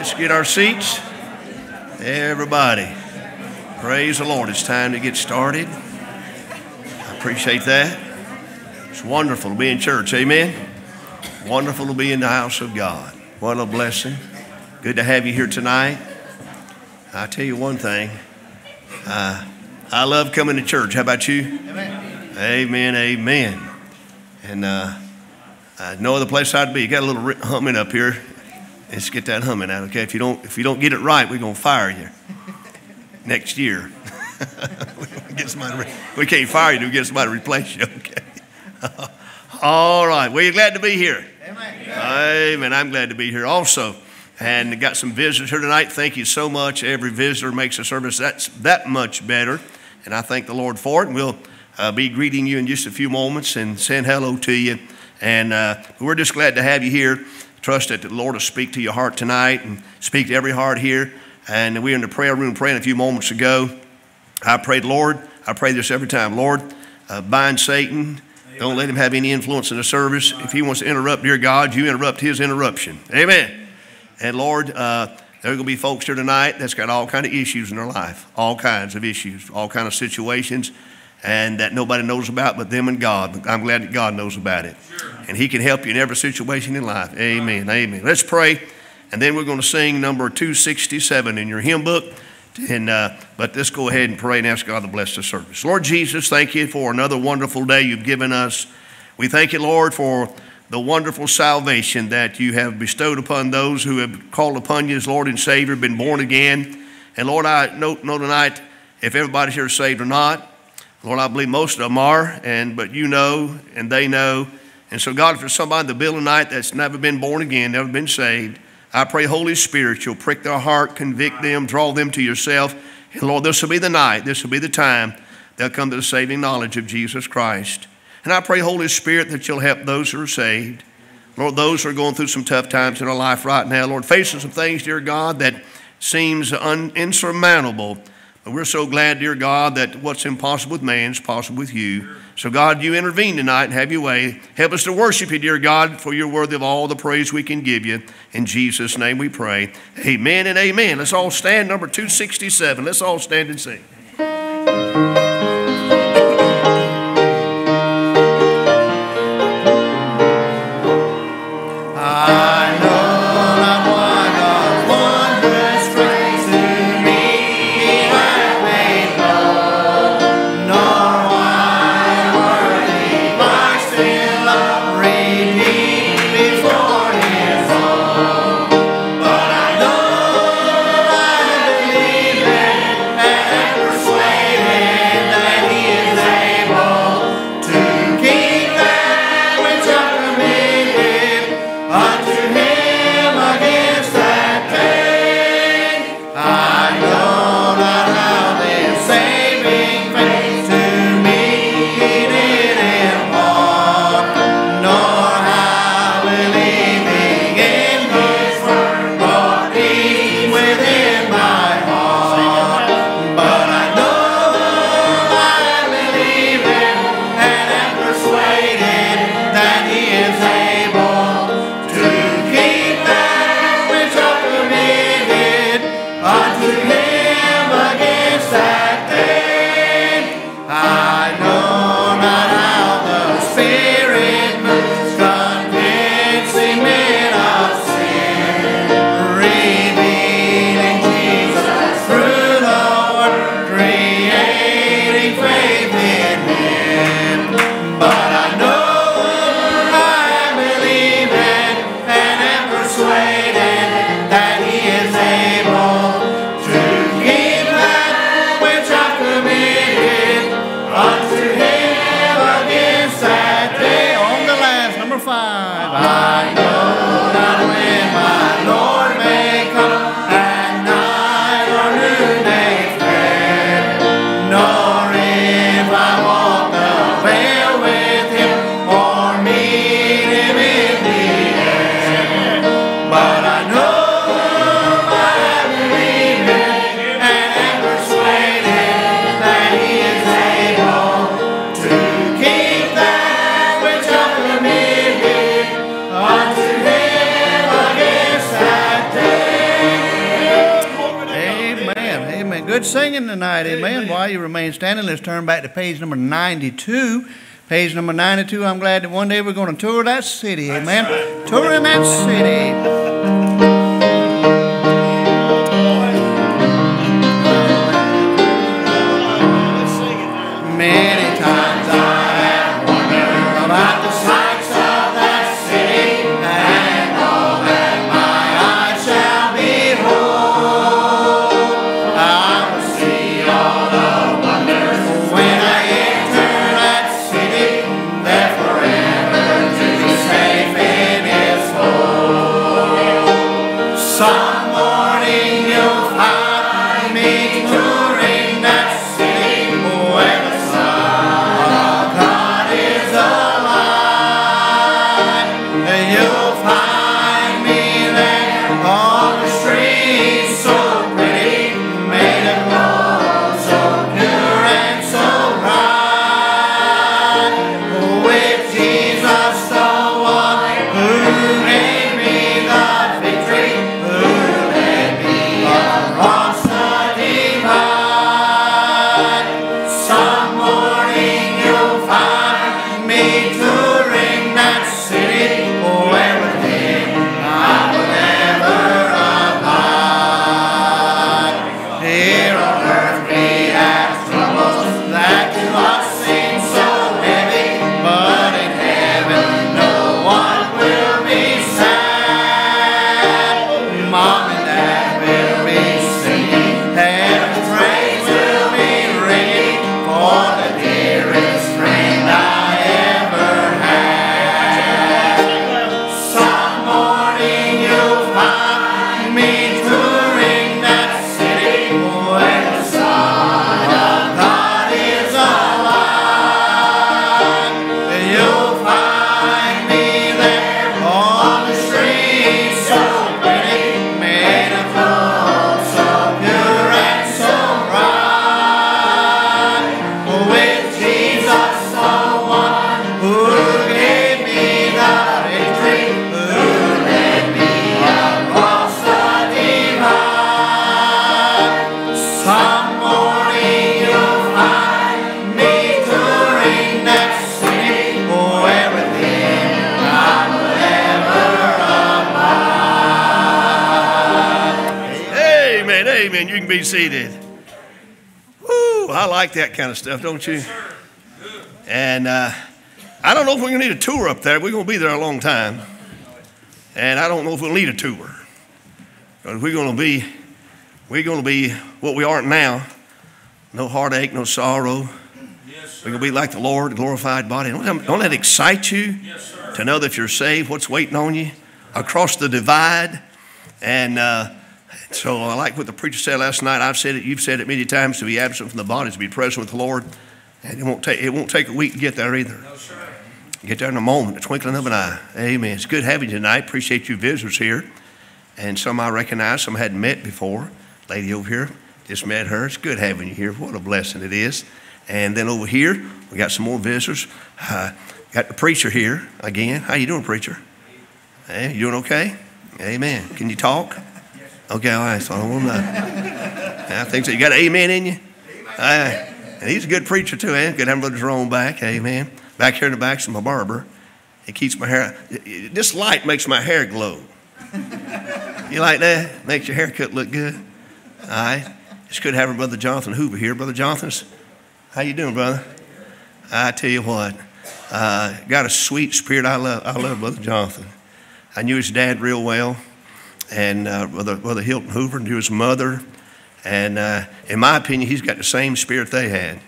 Let's get our seats. Everybody, praise the Lord. It's time to get started. I appreciate that. It's wonderful to be in church. Amen. Wonderful to be in the house of God. What a blessing. Good to have you here tonight. I tell you one thing. Uh, I love coming to church. How about you? Amen. Amen. Amen. And uh, no other place I'd be. You got a little humming up here. Let's get that humming out, okay? If you don't, if you don't get it right, we're gonna fire you next year. we, get somebody, we can't fire you. We get somebody to replace you, okay? All right. Well, you're glad to be here. Amen. Amen. I'm glad to be here also. And got some visitors here tonight. Thank you so much. Every visitor makes the service that's that much better. And I thank the Lord for it. And we'll uh, be greeting you in just a few moments and saying hello to you. And uh, we're just glad to have you here. Trust that the Lord will speak to your heart tonight and speak to every heart here. And we are in the prayer room praying a few moments ago. I prayed, Lord, I pray this every time. Lord, uh, bind Satan. Don't let him have any influence in the service. If he wants to interrupt, dear God, you interrupt his interruption. Amen. And Lord, uh, there are going to be folks here tonight that's got all kind of issues in their life, all kinds of issues, all kind of situations and that nobody knows about but them and God. I'm glad that God knows about it. And He can help you in every situation in life. Amen. Amen. Let's pray. And then we're going to sing number 267 in your hymn book. And, uh, but let's go ahead and pray and ask God to bless the service. Lord Jesus, thank you for another wonderful day you've given us. We thank you, Lord, for the wonderful salvation that you have bestowed upon those who have called upon you as Lord and Savior, been born again. And Lord, I know, know tonight if everybody's here saved or not. Lord, I believe most of them are, and but you know, and they know. And so, God, for somebody in the bill tonight that's never been born again, never been saved, I pray, Holy Spirit, you'll prick their heart, convict them, draw them to yourself. And Lord, this will be the night, this will be the time they'll come to the saving knowledge of Jesus Christ. And I pray, Holy Spirit, that you'll help those who are saved. Lord, those who are going through some tough times in their life right now, Lord, facing some things, dear God, that seems un- insurmountable. We're so glad, dear God, that what's impossible with man is possible with you. So, God, you intervene tonight and have your way. Help us to worship you, dear God, for you're worthy of all the praise we can give you. In Jesus' name we pray. Amen and amen. Let's all stand, number 267. Let's all stand and sing. You remain standing, let's turn back to page number 92. Page number 92. I'm glad that one day we're going to tour that city, amen. Touring that city. Stuff, don't you? And uh, I don't know if we're going to need a tour up there. We're going to be there a long time. And I don't know if we'll need a tour. But we're going to be, we're going to be what we aren't now. No heartache, no sorrow. We're going to be like the Lord, glorified body. Don't that, don't that excite you to know that you're saved? What's waiting on you across the divide? And uh, so I like what the preacher said last night. I've said it, you've said it many times to be absent from the body, is to be present with the Lord. And it won't take, it won't take a week to get there either. Get there in a moment, a twinkling of an eye. Amen. It's good having you tonight. Appreciate you visitors here. And some I recognize, some I hadn't met before. Lady over here, just met her. It's good having you here. What a blessing it is. And then over here, we got some more visitors. Uh, got the preacher here again. How you doing, preacher? Hey, you doing okay? Amen. Can you talk? Okay, all right. So I don't want to know. I think so. You got an amen in you? Uh, and he's a good preacher too, eh? Good having Brother Jerome back. Amen. Back here in the back back's my barber. It keeps my hair. This light makes my hair glow. You like that? Makes your haircut look good. All right. It's good having Brother Jonathan Hoover here. Brother Jonathan's, how you doing, brother? I tell you what, uh, got a sweet spirit. I love, I love Brother Jonathan. I knew his dad real well, and uh, Brother, Brother Hilton Hoover and his mother. And uh, in my opinion, he's got the same spirit they had.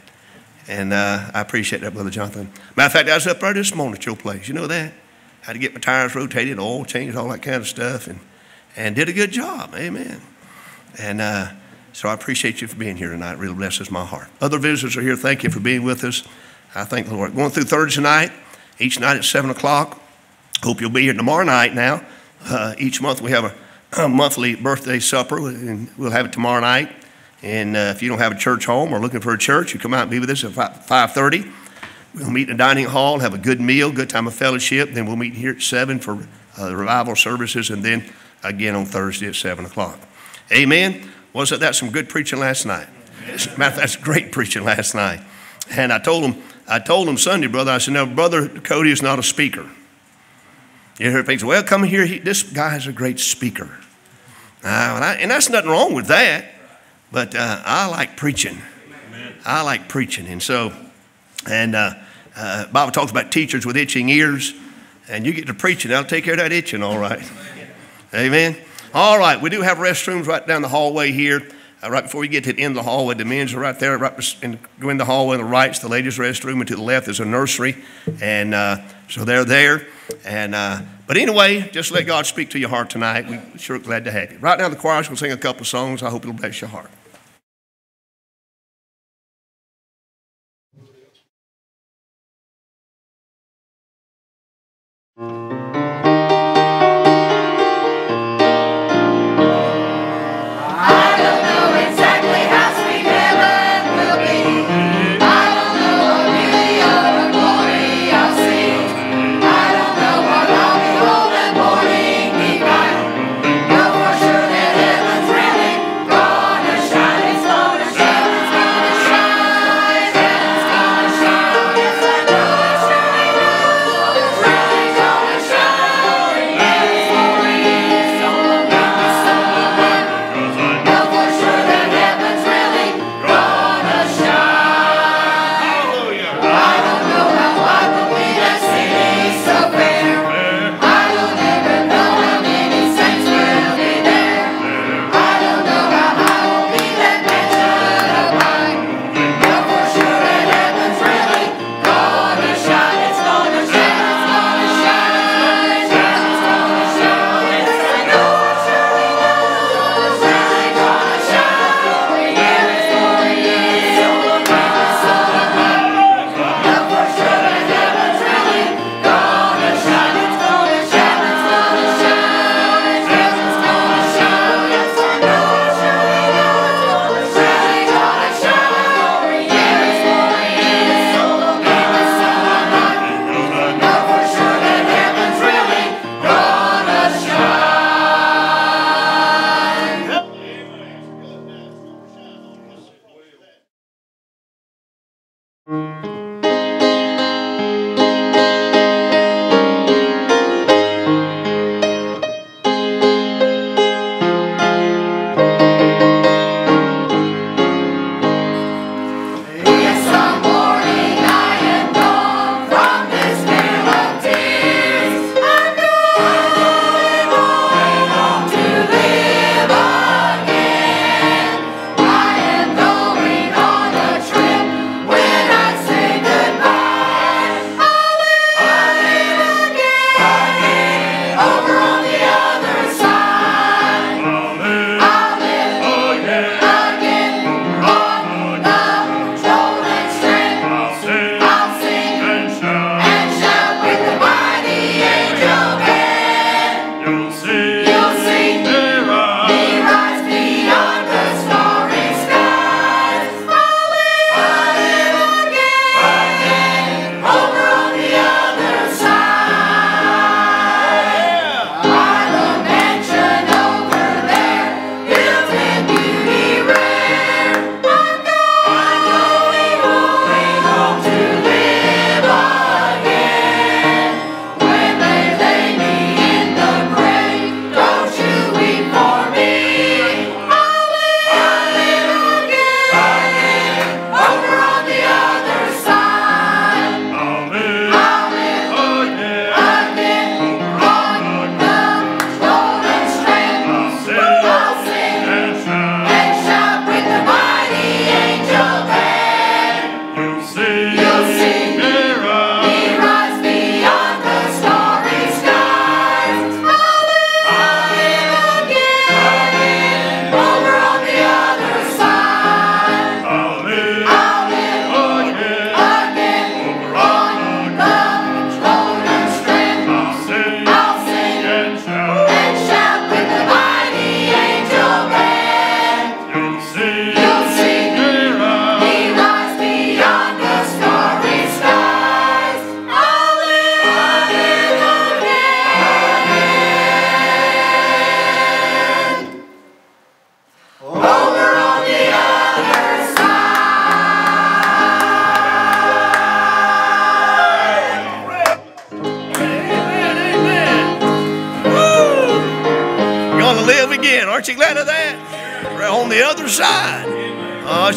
And uh, I appreciate that, Brother Jonathan. Matter of fact, I was up there this morning at your place. You know that? Had to get my tires rotated, oil changed, all that kind of stuff, and, and did a good job. Amen. And uh, so I appreciate you for being here tonight. It really blesses my heart. Other visitors are here. Thank you for being with us. I thank the Lord. Going through Thursday night, each night at 7 o'clock. Hope you'll be here tomorrow night now. Uh, each month we have a, a, monthly birthday supper, and we'll have it tomorrow night. And uh, if you don't have a church home or looking for a church, you come out and be with us at 5.30. We'll meet in the dining hall, have a good meal, good time of fellowship. Then we'll meet here at 7 for uh, the revival services, and then again on Thursday at 7 o'clock. Amen. Wasn't that some good preaching last night? Matter that's great preaching last night. And I told him, I told him Sunday, brother, I said, no, brother Cody is not a speaker. You hear people say, well, come here. He, this guy is a great speaker. Uh, and, I, and, that's nothing wrong with that. But uh, I like preaching. Amen. I like preaching. And so, and uh, uh, Bible talks about teachers with itching ears. And you get to preaching, I'll take care of that itching, all right. Amen. All right, we do have restrooms right down the hallway here. Uh, right before you get to the end of the hallway, the men's are right there. Right in, go in the hallway on the right, it's the ladies' restroom, and to the left is a nursery. And uh, so they're there. And uh, but anyway, just let God speak to your heart tonight. We're sure glad to have you. Right now, the choir's to sing a couple of songs. I hope it'll bless your heart.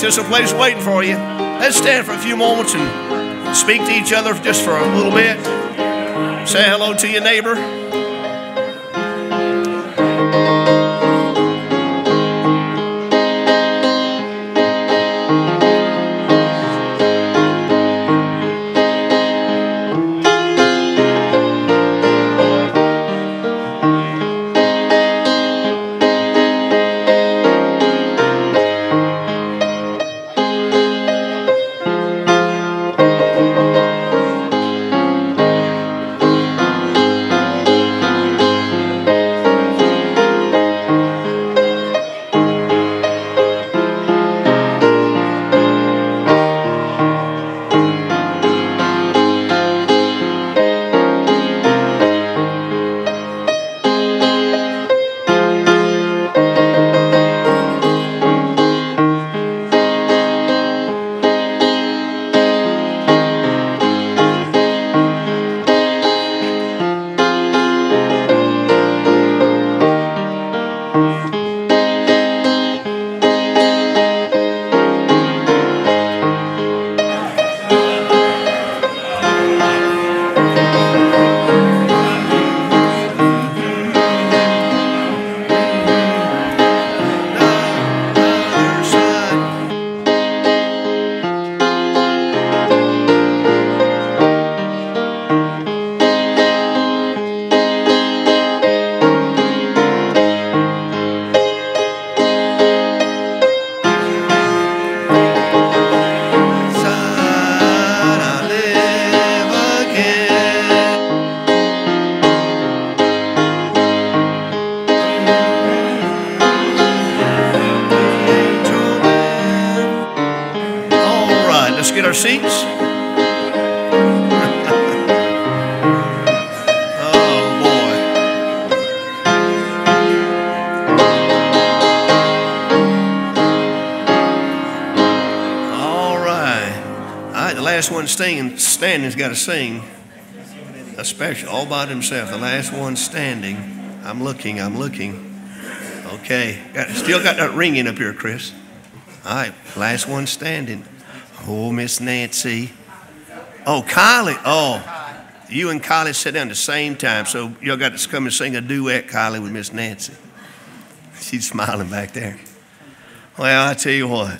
Just a place waiting for you. Let's stand for a few moments and speak to each other just for a little bit. Say hello to your neighbor. Standing's got to sing a special all by himself. The last one standing. I'm looking, I'm looking. Okay. Got, still got that ringing up here, Chris. All right, last one standing. Oh, Miss Nancy. Oh, Kylie. Oh, you and Kylie sat down at the same time, so y'all got to come and sing a duet, Kylie, with Miss Nancy. She's smiling back there. Well, I tell you what.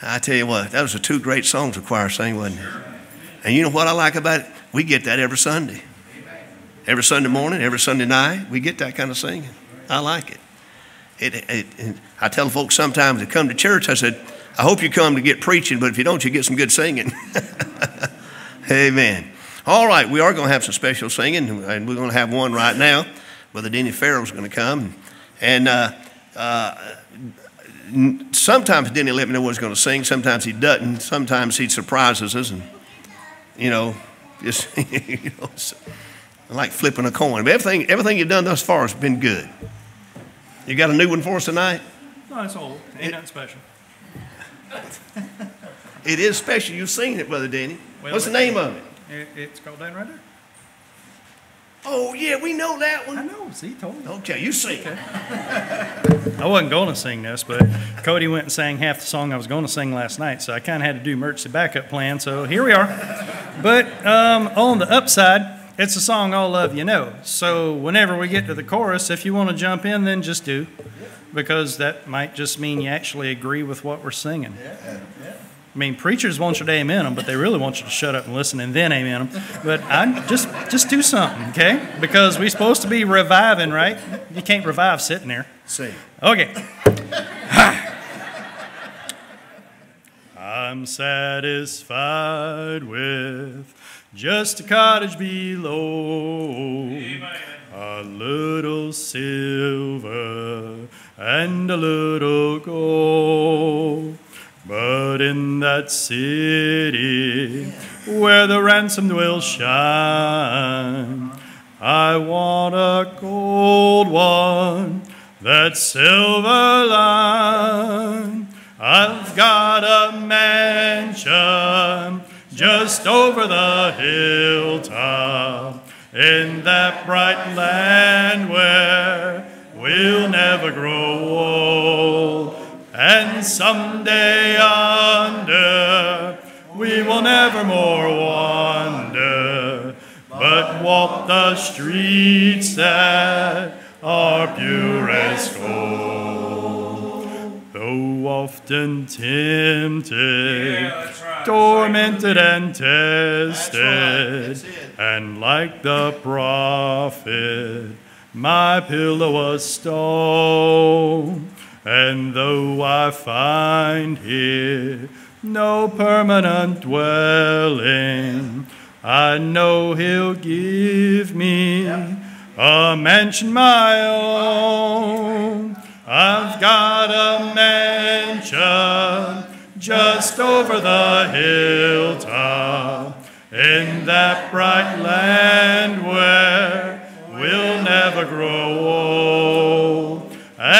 I tell you what, that was the two great songs the choir sang, wasn't it? And you know what I like about it? We get that every Sunday. Every Sunday morning, every Sunday night, we get that kind of singing. I like it. It, it, I tell folks sometimes to come to church, I said, I hope you come to get preaching, but if you don't, you get some good singing. Amen. All right, we are going to have some special singing, and we're going to have one right now. Brother Denny Farrell's going to come. And uh, uh, sometimes Denny let me know what he's going to sing. Sometimes he doesn't. Sometimes he surprises us, and you know, just you know, like flipping a coin. But everything, everything you've done thus far has been good. You got a new one for us tonight? No, it's old. Ain't nothing special. It is special. You've seen it, Brother Danny. Well, What's the it- name of it? It, it's called that right there. Oh, yeah, we know that one. I know. See, told you. Okay, you sing it. I wasn't going to sing this, but Cody went and sang half the song I was going to sing last night, so I kind of had to do emergency backup plan. So here we are. But um, on the upside, it's a song all of you know. So whenever we get to the chorus, if you want to jump in, then just do, because that might just mean you actually agree with what we're singing. I mean, preachers want you to amen them, but they really want you to shut up and listen and then amen them. But I just just do something, okay? Because we're supposed to be reviving, right? You can't revive sitting there. Sing. Okay. I'm satisfied with just a cottage below, a little silver and a little gold. But in that city where the ransomed will shine, I want a gold one, that silver line. I've got a mansion just over the hilltop in that bright land where we'll never grow old. And someday under we will never more wander, but walk the streets that are pure as gold. Though often tempted, tormented and tested, and like the prophet, my pillow was stone. And though I find here no permanent dwelling, I know He'll give me a mansion my own. I've got a mansion just over the hilltop in that bright land where we'll never grow old.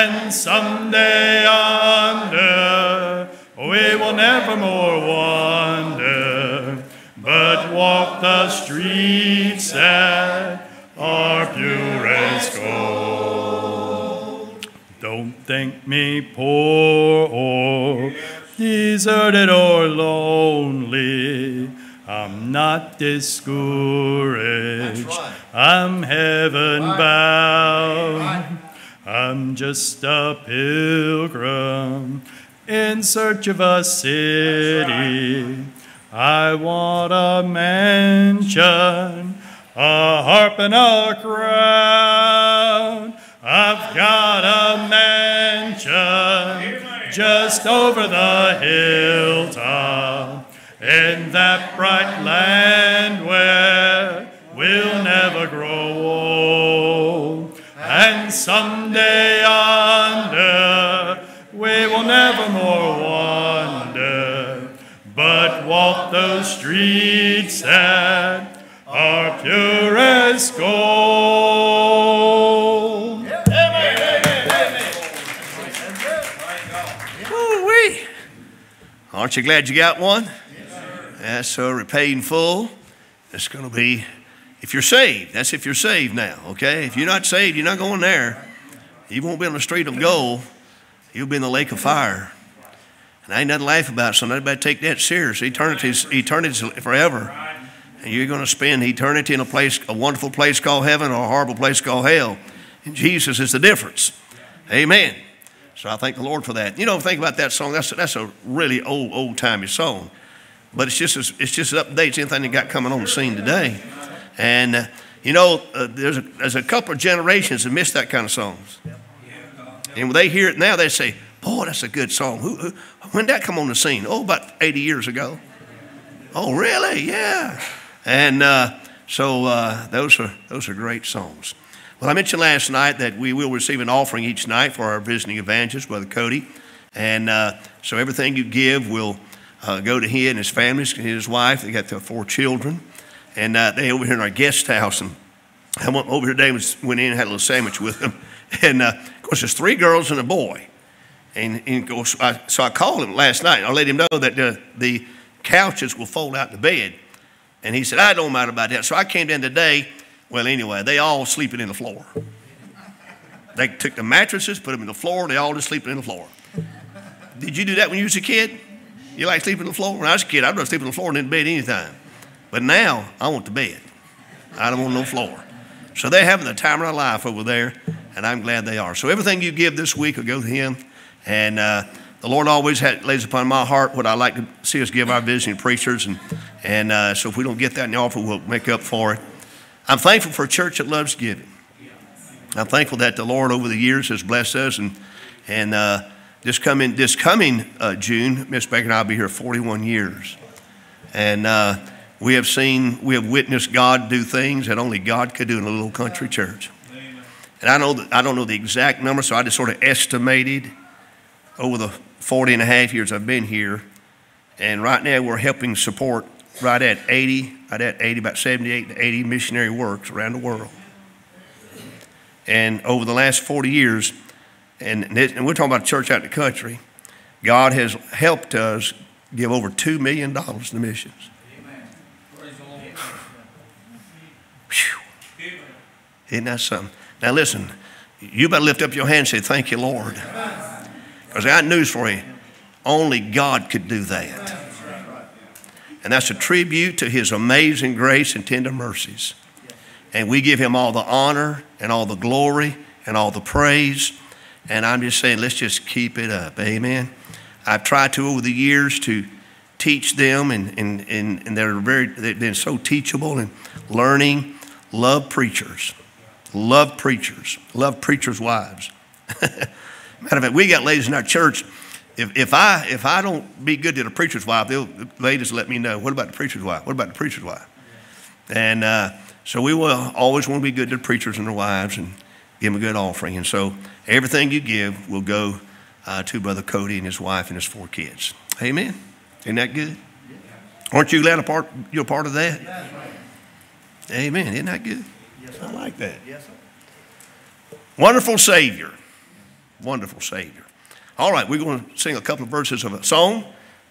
And someday under we will never more wander, but walk the streets that are pure as gold. Don't think me poor or deserted or lonely. I'm not discouraged. I'm heaven bound. I'm just a pilgrim in search of a city. I want a mansion, a harp and a crown. I've got a mansion just over the hilltop in that bright land where we'll never grow old. And someday under we will never more wander, but walk those streets that are pure as gold. Woo-wee. Aren't you glad you got one? That's so repaid in full. It's going to be, if you're saved, that's if you're saved now, okay? If you're not saved, you're not going there. You won't be on the street of gold. You'll be in the lake of fire. And I ain't nothing to laugh about, so nobody take that serious. Eternity's, eternity's forever. And you're going to spend eternity in a place, a wonderful place called heaven or a horrible place called hell. And Jesus is the difference. Amen. So I thank the Lord for that. You know, think about that song. That's, that's a really old, old timey song. But it's just, as, it's just updates anything that got coming on the scene today. And, uh, you know, uh, there's, a, there's a couple of generations that miss that kind of songs. And when they hear it now, they say, boy, that's a good song. Who, who, when did that come on the scene? Oh, about 80 years ago. Oh, really? Yeah. And uh, so uh, those, are, those are great songs. Well, I mentioned last night that we will receive an offering each night for our visiting evangelist, Brother Cody. And uh, so everything you give will uh, go to him and his family, his wife. They got their four children. And uh, they over here in our guest house. And I went over here today, was, went in and had a little sandwich with them. And uh, of course, there's three girls and a boy. And, and of course, I, so I called him last night. And I let him know that the, the couches will fold out the bed. And he said, I don't matter about that. So I came in today. Well, anyway, they all sleeping in the floor. They took the mattresses, put them in the floor. They all just sleeping in the floor. Did you do that when you was a kid? You like sleeping on the floor? When I was a kid, I'd rather sleep on the floor than in bed anytime. But now, I want the bed. I don't want no floor. So they're having the time of their life over there, and I'm glad they are. So everything you give this week will go to Him. And uh, the Lord always had, lays upon my heart what I like to see us give our visiting preachers. And, and uh, so if we don't get that in the offer, we'll make up for it. I'm thankful for a church that loves giving. I'm thankful that the Lord over the years has blessed us. And, and uh, this coming, this coming uh, June, Miss Baker and I will be here 41 years. And uh, we have seen, we have witnessed God do things that only God could do in a little country church. And I know that, I don't know the exact number, so I just sort of estimated over the 40 and a half years I've been here. And right now we're helping support right at 80, right at 80, about 78 to 80 missionary works around the world. And over the last 40 years, and, and we're talking about a church out in the country, God has helped us give over $2 million to missions. Whew. Isn't that something? Now listen, you better lift up your hand and say, Thank you, Lord. Because I got news for you. Only God could do that. And that's a tribute to his amazing grace and tender mercies. And we give him all the honor and all the glory and all the praise. And I'm just saying, let's just keep it up. Amen. I've tried to over the years to teach them, and, and, and, and they're very, they've been so teachable and learning. Love preachers. Love preachers. Love preachers' wives. Matter of fact, we got ladies in our church. If, if, I, if I don't be good to the preacher's wife, they'll, the ladies let me know. What about the preacher's wife? What about the preacher's wife? And uh, so we will always want to be good to the preachers and their wives and give them a good offering. And so everything you give will go uh, to Brother Cody and his wife and his four kids. Amen. Isn't that good? Aren't you glad a part, you're a part of that? Amen. Isn't that good? Yes, I like that. Yes. Wonderful Savior. Wonderful Savior. All right, we're going to sing a couple of verses of a song.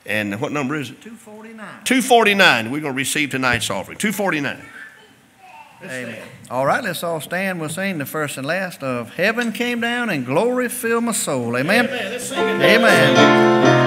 And what number is it? 249. 249. We're going to receive tonight's offering. 249. Amen. All right, let's all stand. We'll sing the first and last of Heaven Came Down and Glory Filled My Soul. Amen. Let's sing it. Amen.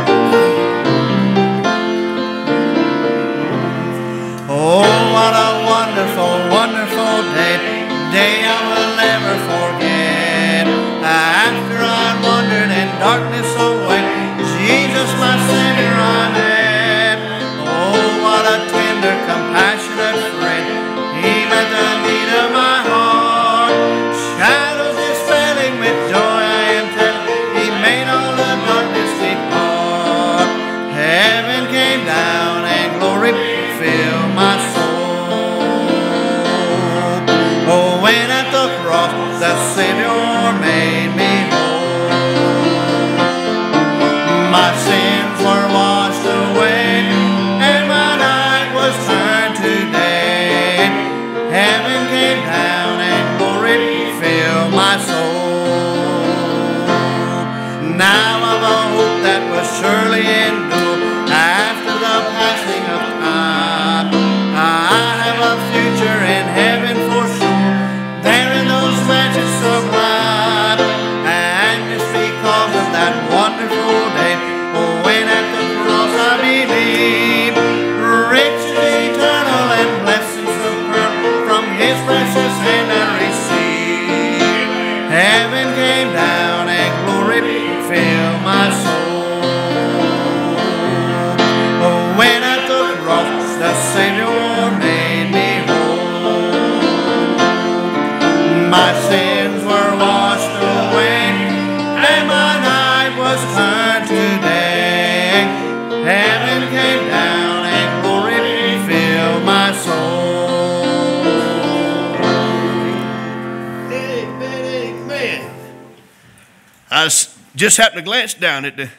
Just happened to glance down at the,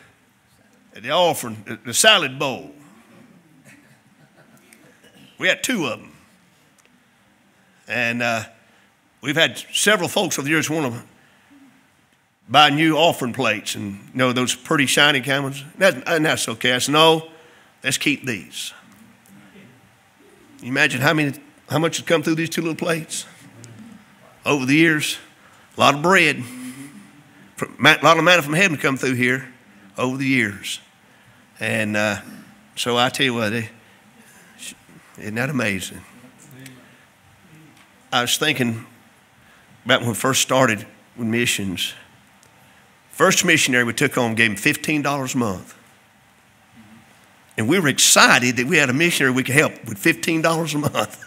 at the offering, the- salad bowl. We had two of them. And uh, we've had several folks over the years want to buy new offering plates and, you know, those pretty shiny kind ones. That, and that's okay. I said, no, let's keep these. You imagine how, many, how much has come through these two little plates? over the years. A lot of bread, a lot of manna from heaven come through here over the years. And uh, so I tell you what, eh, isn't that amazing? I was thinking about when we first started with missions. First missionary we took on gave him $15 a month. And we were excited that we had a missionary we could help with $15 a month.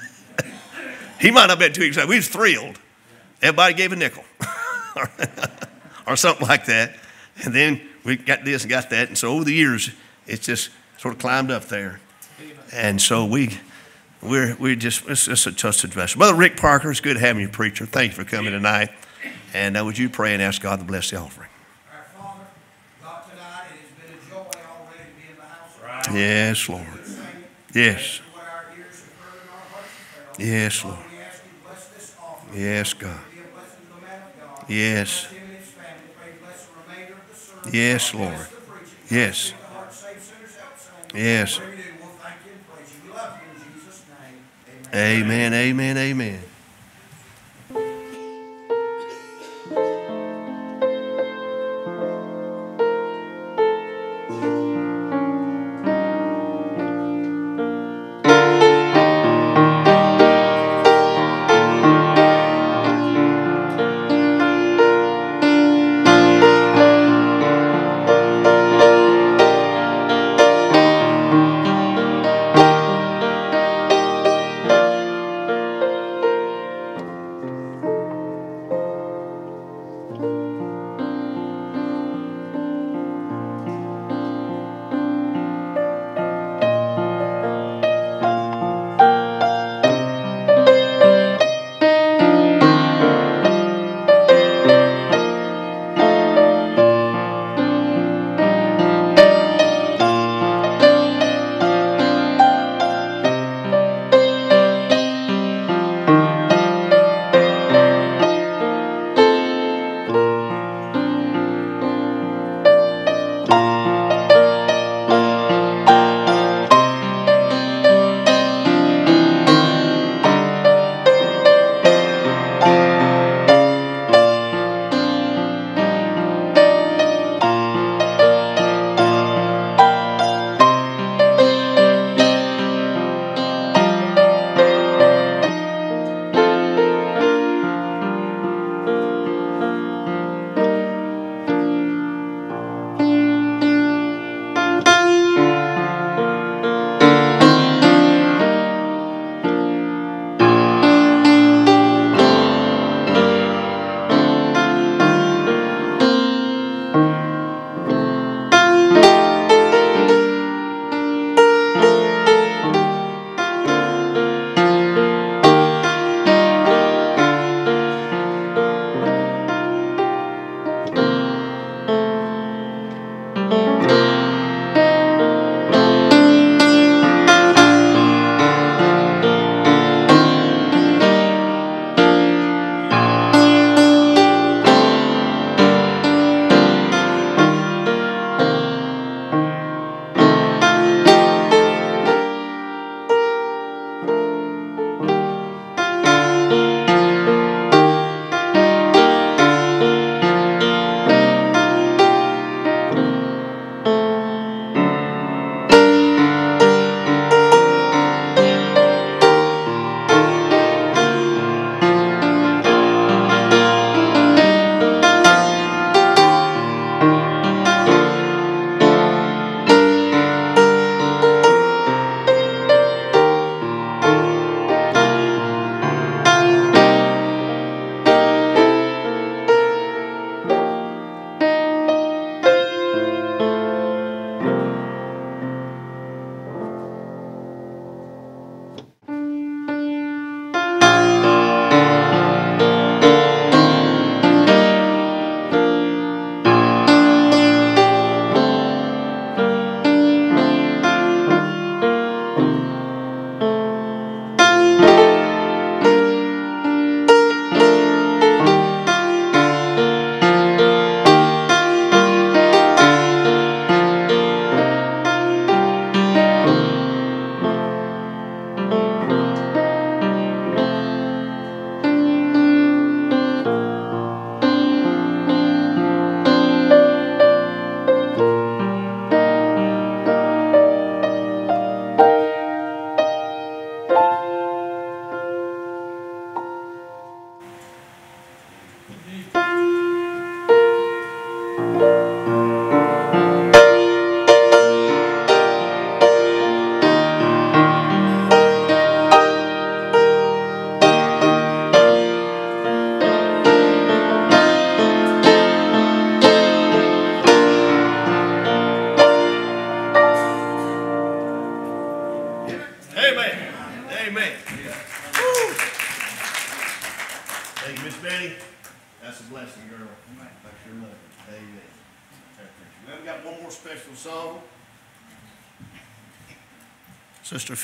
he might not have been too excited. We was thrilled. Everybody gave a nickel or something like that. And then we got this and got that. And so over the years, it's just sort of climbed up there. And so we, we're, we're just, it's just a trusted vessel. Brother Rick Parker, it's good having you, preacher. Thank you for coming tonight. And uh, would you pray and ask God to bless the offering? Our Father, God, tonight it has been a joy already to be in the house of Yes, Lord. Yes. What our ears have heard and our hearts have felt. Yes, Lord. We ask you to bless this offering. Yes, God. Be Yes, Lord. Yes. Keep the heart safe, sinners help save. Yes. Amen, amen, do,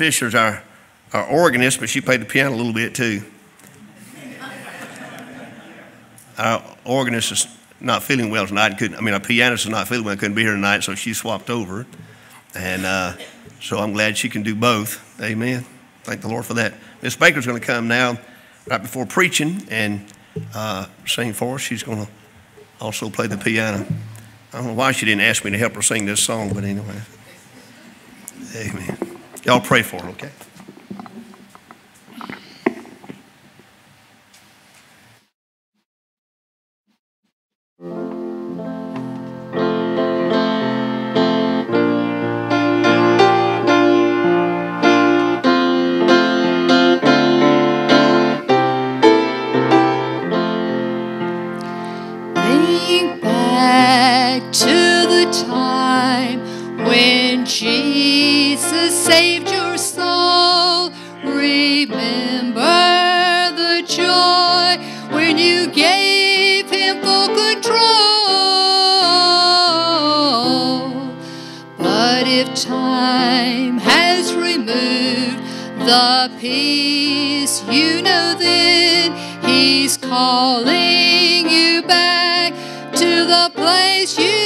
Fisher's our, our organist, but she played the piano a little bit too. Our organist is not feeling well tonight. Couldn't, I mean, our pianist is not feeling well. Couldn't be here tonight, so she swapped over. And uh, so I'm glad she can do both. Amen. Thank the Lord for that. Miss Baker's going to come now right before preaching and uh, sing for us. She's going to also play the piano. I don't know why she didn't ask me to help her sing this song, but anyway. Amen. Y'all pray for her, okay? Peace, you know then he's calling you back to the place you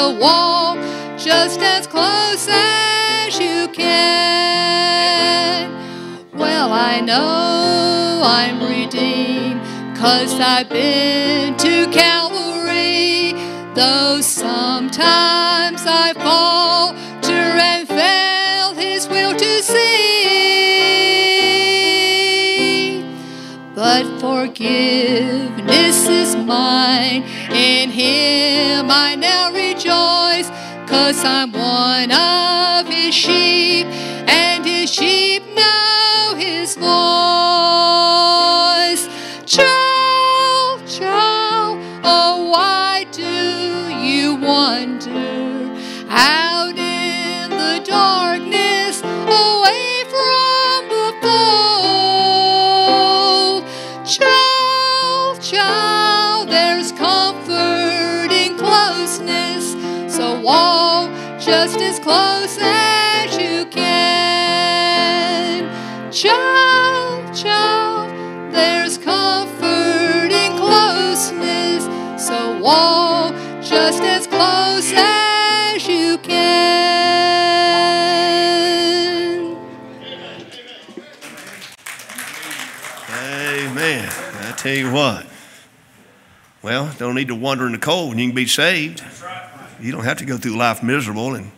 so walk just as close as you can. Well, I know I'm redeemed, cause I've been to Calvary. Though sometimes I falter and fail His will to see. But forgiveness is mine, in Him I now rejoice, cause I'm one of His sheep, and His sheep know His voice. Child, child, oh, why do you wander out just as close as you can. Child, child, there's comfort in closeness, so walk just as close as you can. Amen. I tell you what. Well, don't need to wander in the cold when you can be saved. You don't have to go through life miserable and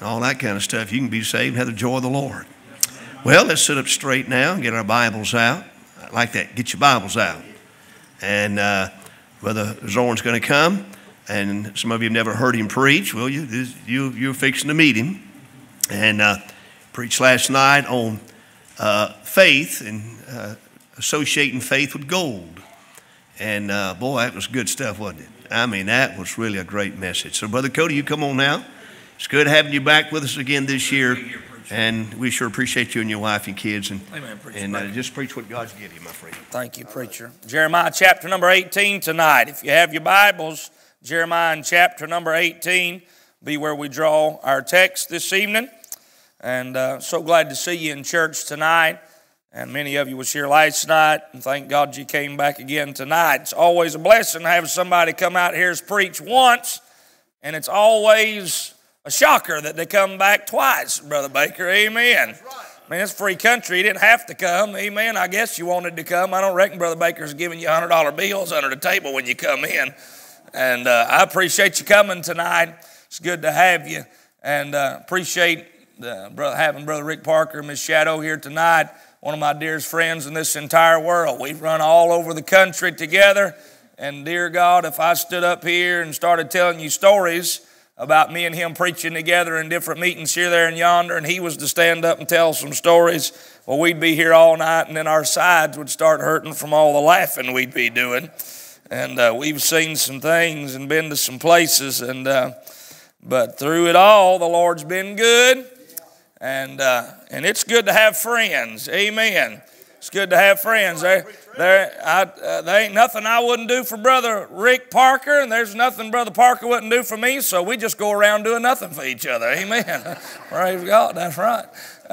all that kind of stuff. You can be saved and have the joy of the Lord. Well, let's sit up straight now and get our Bibles out. I like that. Get your Bibles out. And uh, Brother Zorn's going to come, and some of you have never heard him preach. Well, you, you, you're fixing to meet him. And uh, preached last night on uh, faith and uh, associating faith with gold. And uh, boy, that was good stuff, wasn't it? I mean, that was really a great message. So, Brother Cody, you come on now. It's good having you back with us again this year. And we sure appreciate you and your wife and kids. And, Amen, preacher. and uh, just preach what God's given you, my friend. Thank you, preacher. Jeremiah chapter number 18 tonight. If you have your Bibles, Jeremiah in chapter number 18 be where we draw our text this evening. And uh, so glad to see you in church tonight. And many of you was here last night, and thank God you came back again tonight. It's always a blessing to have somebody come out here and preach once, and it's always a shocker that they come back twice, Brother Baker. Amen. Man, it's free country. You didn't have to come. Amen. I guess you wanted to come. I don't reckon Brother Baker's giving you $100 bills under the table when you come in. And uh, I appreciate you coming tonight. It's good to have you. And uh, appreciate the, brother, having Brother Rick Parker and Miss Shadow here tonight, one of my dearest friends in this entire world. We've run all over the country together. And dear God, if I stood up here and started telling you stories, about me and him preaching together in different meetings here, there, and yonder, and he was to stand up and tell some stories. Well, we'd be here all night, and then our sides would start hurting from all the laughing we'd be doing. And uh, we've seen some things and been to some places, and uh, but through it all, the Lord's been good, and uh, and it's good to have friends. Amen. It's good to have friends. There, there, I, uh, there ain't nothing I wouldn't do for Brother Rick Parker, and there's nothing Brother Parker wouldn't do for me, so we just go around doing nothing for each other. Amen. Praise God, that's right.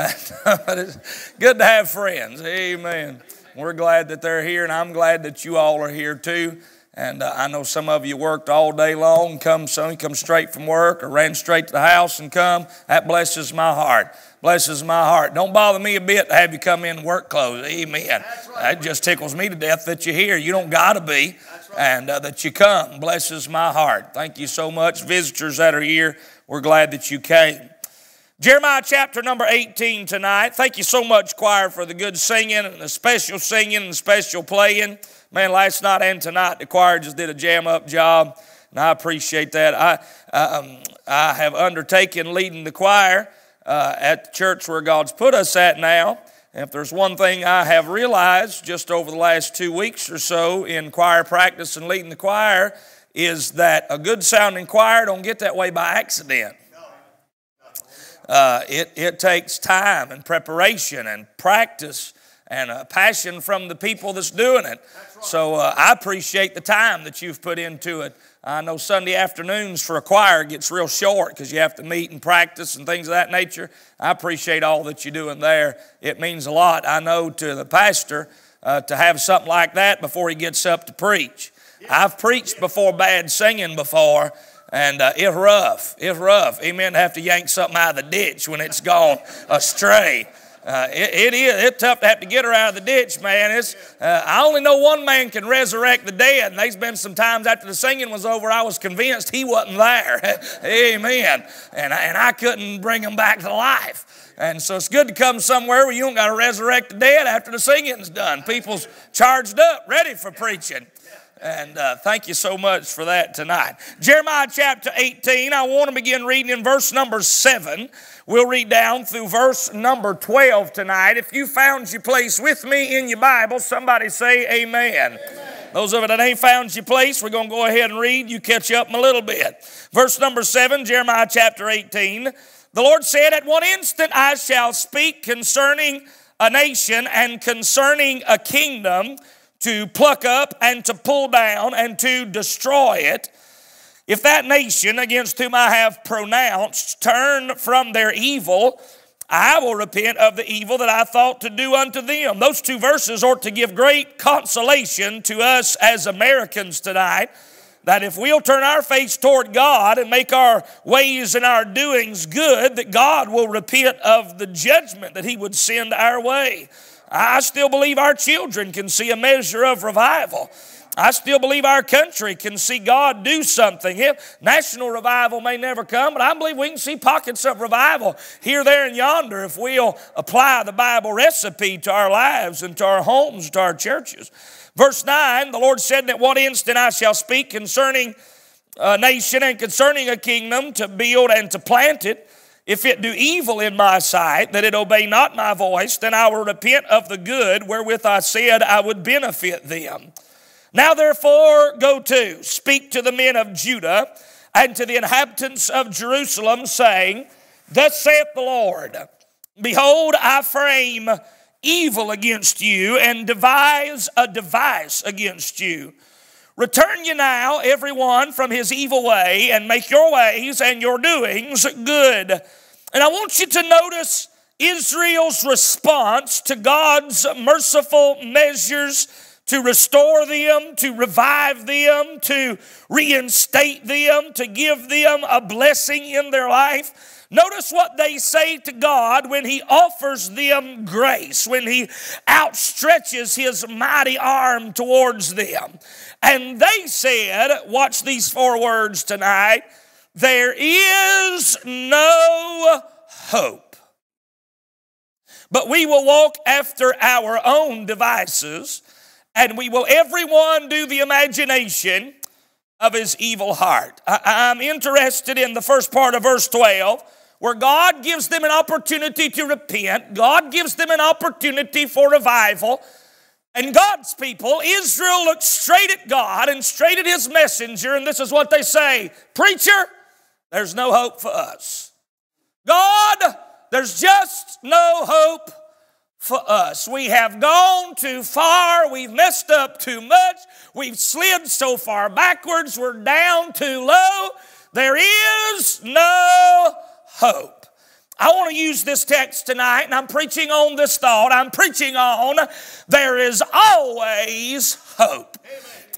but it's good to have friends. Amen. We're glad that they're here, and I'm glad that you all are here too. And uh, I know some of you worked all day long, come some come straight from work or ran straight to the house and come. That blesses my heart blesses my heart. Don't bother me a bit to have you come in work clothes. Amen. Right. That just tickles me to death that you're here. You don't got to be, right. and uh, that you come. Blesses my heart. Thank you so much, visitors that are here. We're glad that you came. Jeremiah chapter number 18 tonight. Thank you so much, choir, for the good singing and the special singing and the special playing. Man, last night and tonight, the choir just did a jam up job, and I appreciate that. I, um, I have undertaken leading the choir uh, at the church where God's put us at now. And if there's one thing I have realized just over the last two weeks or so in choir practice and leading the choir is that a good sounding choir don't get that way by accident. Uh, it, it takes time and preparation and practice and a passion from the people that's doing it. So uh, I appreciate the time that you've put into it. I know Sunday afternoons for a choir gets real short because you have to meet and practice and things of that nature. I appreciate all that you're doing there. It means a lot, I know, to the pastor uh, to have something like that before he gets up to preach. I've preached before bad singing before, and uh, it's rough. It's rough. Amen. Have to yank something out of the ditch when it's gone astray. Uh, it, it is. It's tough to have to get her out of the ditch, man. It's, uh, I only know one man can resurrect the dead, and there's been some times after the singing was over, I was convinced he wasn't there. Amen. And, and I couldn't bring him back to life. And so it's good to come somewhere where you don't got to resurrect the dead after the singing's done. People's charged up, ready for preaching. And uh, thank you so much for that tonight. Jeremiah chapter 18, I want to begin reading in verse number 7. We'll read down through verse number 12 tonight. If you found your place with me in your Bible, somebody say amen. amen. Those of you that ain't found your place, we're going to go ahead and read. You catch up in a little bit. Verse number 7, Jeremiah chapter 18. The Lord said, At one instant I shall speak concerning a nation and concerning a kingdom to pluck up and to pull down and to destroy it. If that nation against whom I have pronounced turn from their evil, I will repent of the evil that I thought to do unto them. Those two verses ought to give great consolation to us as Americans tonight. That if we'll turn our face toward God and make our ways and our doings good, that God will repent of the judgment that He would send our way. I still believe our children can see a measure of revival. I still believe our country can see God do something. If National revival may never come, but I believe we can see pockets of revival here, there, and yonder if we'll apply the Bible recipe to our lives and to our homes, to our churches. Verse 9 the Lord said, At what instant I shall speak concerning a nation and concerning a kingdom to build and to plant it. If it do evil in my sight, that it obey not my voice, then I will repent of the good wherewith I said I would benefit them. Now therefore go to, speak to the men of Judah and to the inhabitants of Jerusalem, saying, Thus saith the Lord, Behold, I frame evil against you and devise a device against you. Return ye now, everyone, from his evil way, and make your ways and your doings good. And I want you to notice Israel's response to God's merciful measures to restore them, to revive them, to reinstate them, to give them a blessing in their life. Notice what they say to God when He offers them grace, when He outstretches His mighty arm towards them. And they said, watch these four words tonight there is no hope. But we will walk after our own devices, and we will everyone do the imagination of his evil heart. I, am interested in the first part of verse 12 where God gives them an opportunity to repent, God gives them an opportunity for revival. And God's people, Israel, looked straight at God and straight at his messenger, and this is what they say Preacher, there's no hope for us. God, there's just no hope for us. We have gone too far. We've messed up too much. We've slid so far backwards. We're down too low. There is no hope. I want to use this text tonight, and I'm preaching on this thought. I'm preaching on there is always hope.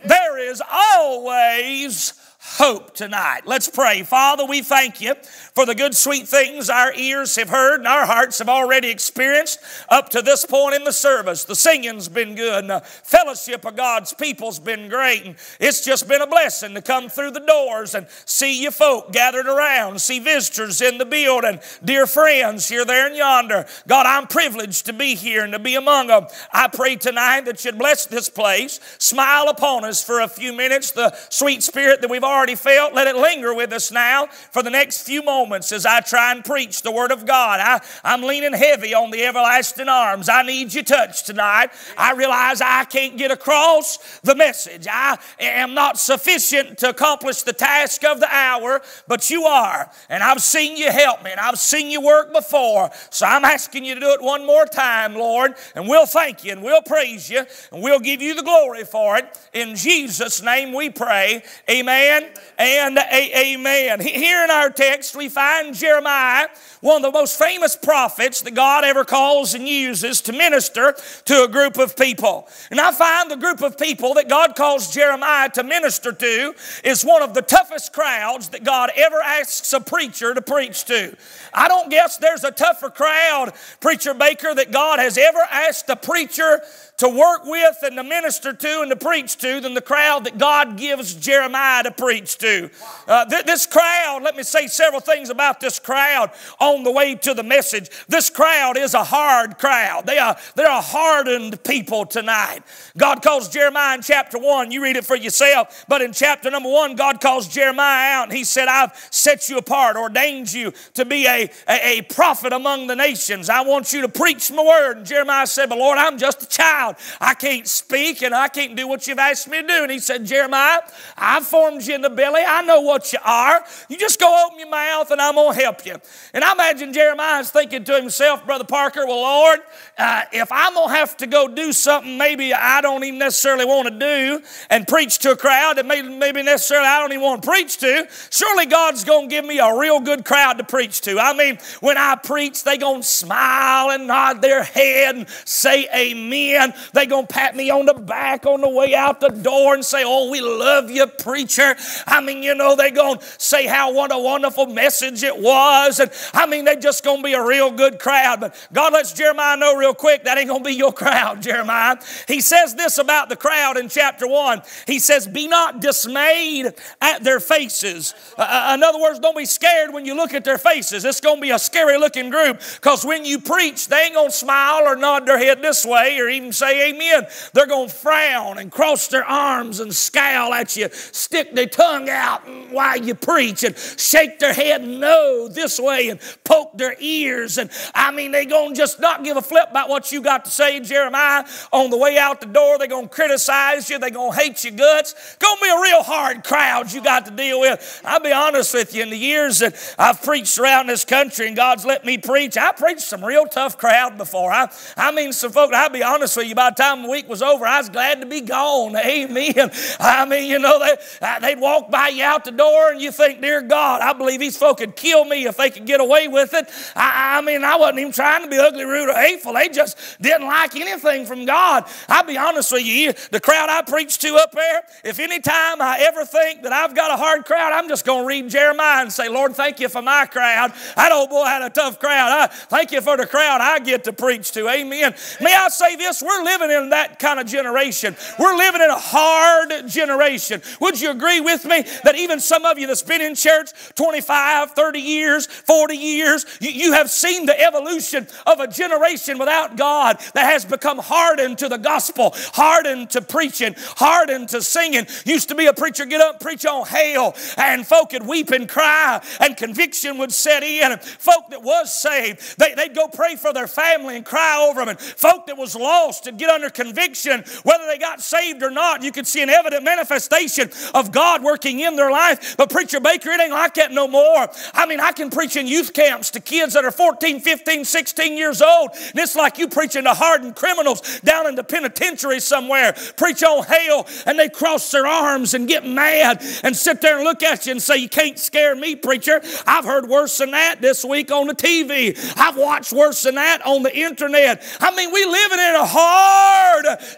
There is always hope tonight. Let's pray. Father, we thank you for the good, sweet things our ears have heard and our hearts have already experienced up to this point in the service. The singing's been good, and the fellowship of God's people's been great, and it's just been a blessing to come through the doors and see you folk gathered around, see visitors in the building, dear friends here, there, and yonder. God, I'm privileged to be here and to be among them. I pray tonight that you'd bless this place, smile upon us for a few minutes, the sweet spirit that we've already already felt, let it linger with us now for the next few moments as I try and preach the Word of God. I, I'm leaning heavy on the everlasting arms. I need your touch tonight. I realize I can't get across the message. I am not sufficient to accomplish the task of the hour, but you are. And I've seen you help me, and I've seen you work before. So I'm asking you to do it one more time, Lord, and we'll thank you and we'll praise you and we'll give you the glory for it. In Jesus' name we pray. Amen and amen. Here in our text, we find Jeremiah, one of the most famous prophets that God ever calls and uses to minister to a group of people. And I find the group of people that God calls Jeremiah to minister to is one of the toughest crowds that God ever asks a preacher to preach to. I don't guess there's a tougher crowd, Preacher Baker, that God has ever asked a preacher to work with and to minister to and to preach to than the crowd that God gives Jeremiah to preach to. Uh, th- this crowd, let me say several things about this crowd on the way to the message. This crowd is a hard crowd. They are, they're a hardened people tonight. God calls Jeremiah in chapter 1, you read it for yourself, but in chapter number 1, God calls Jeremiah out and he said, I've set you apart, ordained you to be a, a, a prophet among the nations. I want you to preach my word. And Jeremiah said, But Lord, I'm just a child. I can't speak and I can't do what you've asked me to do. And he said, Jeremiah, I formed you in the belly. I know what you are. You just go open your mouth and I'm going to help you. And I imagine Jeremiah is thinking to himself, Brother Parker, well, Lord, uh, if I'm going to have to go do something maybe I don't even necessarily want to do and preach to a crowd that maybe, maybe necessarily I don't even want to preach to, surely God's going to give me a real good crowd to preach to. I mean, when I preach, they going to smile and nod their head and say amen. They gonna pat me on the back on the way out the door and say, "Oh, we love you, preacher." I mean, you know, they gonna say how what a wonderful message it was, and I mean, they just gonna be a real good crowd. But God lets Jeremiah know real quick that ain't gonna be your crowd, Jeremiah. He says this about the crowd in chapter one. He says, "Be not dismayed at their faces." Uh, uh in other words, don't be scared when you look at their faces. It's gonna be a scary looking group because when you preach, they ain't gonna smile or nod their head this way or even say say amen. They're going to frown and cross their arms and scowl at you, stick their tongue out while you preach and shake their head no this way and poke their ears. And I mean, they're going to just not give a flip about what you got to say, Jeremiah. On the way out the door, they're going to criticize you. They're going to hate your guts. Going to be a real hard crowd you got to deal with. I'll be honest with you, in the years that I've preached around this country and God's let me preach, I preached some real tough crowd before. I, I mean, some folks, I'll be honest with you, you, by the time the week was over, I was glad to be gone. Amen. I mean, you know, they, they'd walk by you out the door and you think, dear God, I believe these folk could kill me if they could get away with it. I, I mean, I wasn't even trying to be ugly, rude, or hateful. They just didn't like anything from God. I'll be honest with you, the crowd I preached to up there, if any time I ever think that I've got a hard crowd, I'm just going to read Jeremiah and say, Lord, thank you for my crowd. That old boy had a tough crowd. I thank you for the crowd I get to preach to. Amen. May I say this? We're living in that kind of generation. We're living in a hard generation. Would you agree with me that even some of you that's been in church 25, 30 years, 40 years, you, you have seen the evolution of a generation without God that has become hardened to the gospel, hardened to preaching, hardened to singing. Used to be a preacher get up, preach on hell, and folk would weep and cry, and conviction would set in. Folk that was saved, they, they'd go pray for their family and cry over them. And folk that was lost and get under conviction, whether they got saved or not, you could see an evident manifestation of God working in their life. But Preacher Baker, it ain't like that no more. I mean, I can preach in youth camps to kids that are 14, 15, 16 years old. And it's like you preaching to hardened criminals down in the penitentiary somewhere. Preach on hell, and they cross their arms and get mad and sit there and look at you and say, You can't scare me, preacher. I've heard worse than that this week on the TV. I've watched worse than that on the internet. I mean, we living in a hard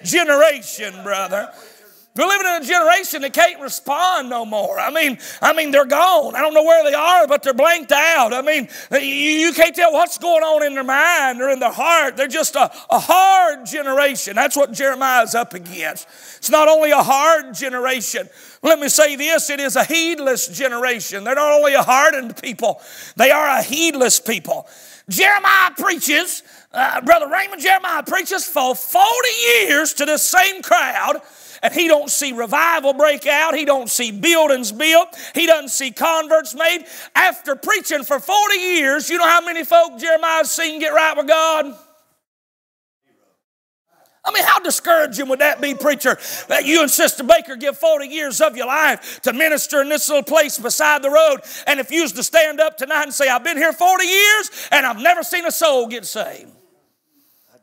generation, brother. We're living in a generation that can't respond no more. I mean, I mean, they're gone. I don't know where they are, but they're blanked out. I mean, you, you can't tell what's going on in their mind or in their heart. They're just a, a hard generation. That's what Jeremiah's up against. It's not only a hard generation. Let me say this it is a heedless generation. They're not only a hardened people, they are a heedless people. Jeremiah preaches, uh, Brother Raymond Jeremiah preaches for 40 years to this same crowd and he don't see revival break out he don't see buildings built he doesn't see converts made after preaching for 40 years you know how many folk jeremiah's seen get right with god I mean, how discouraging would that be, preacher, that you and Sister Baker give 40 years of your life to minister in this little place beside the road? And if you was to stand up tonight and say, I've been here 40 years and I've never seen a soul get saved.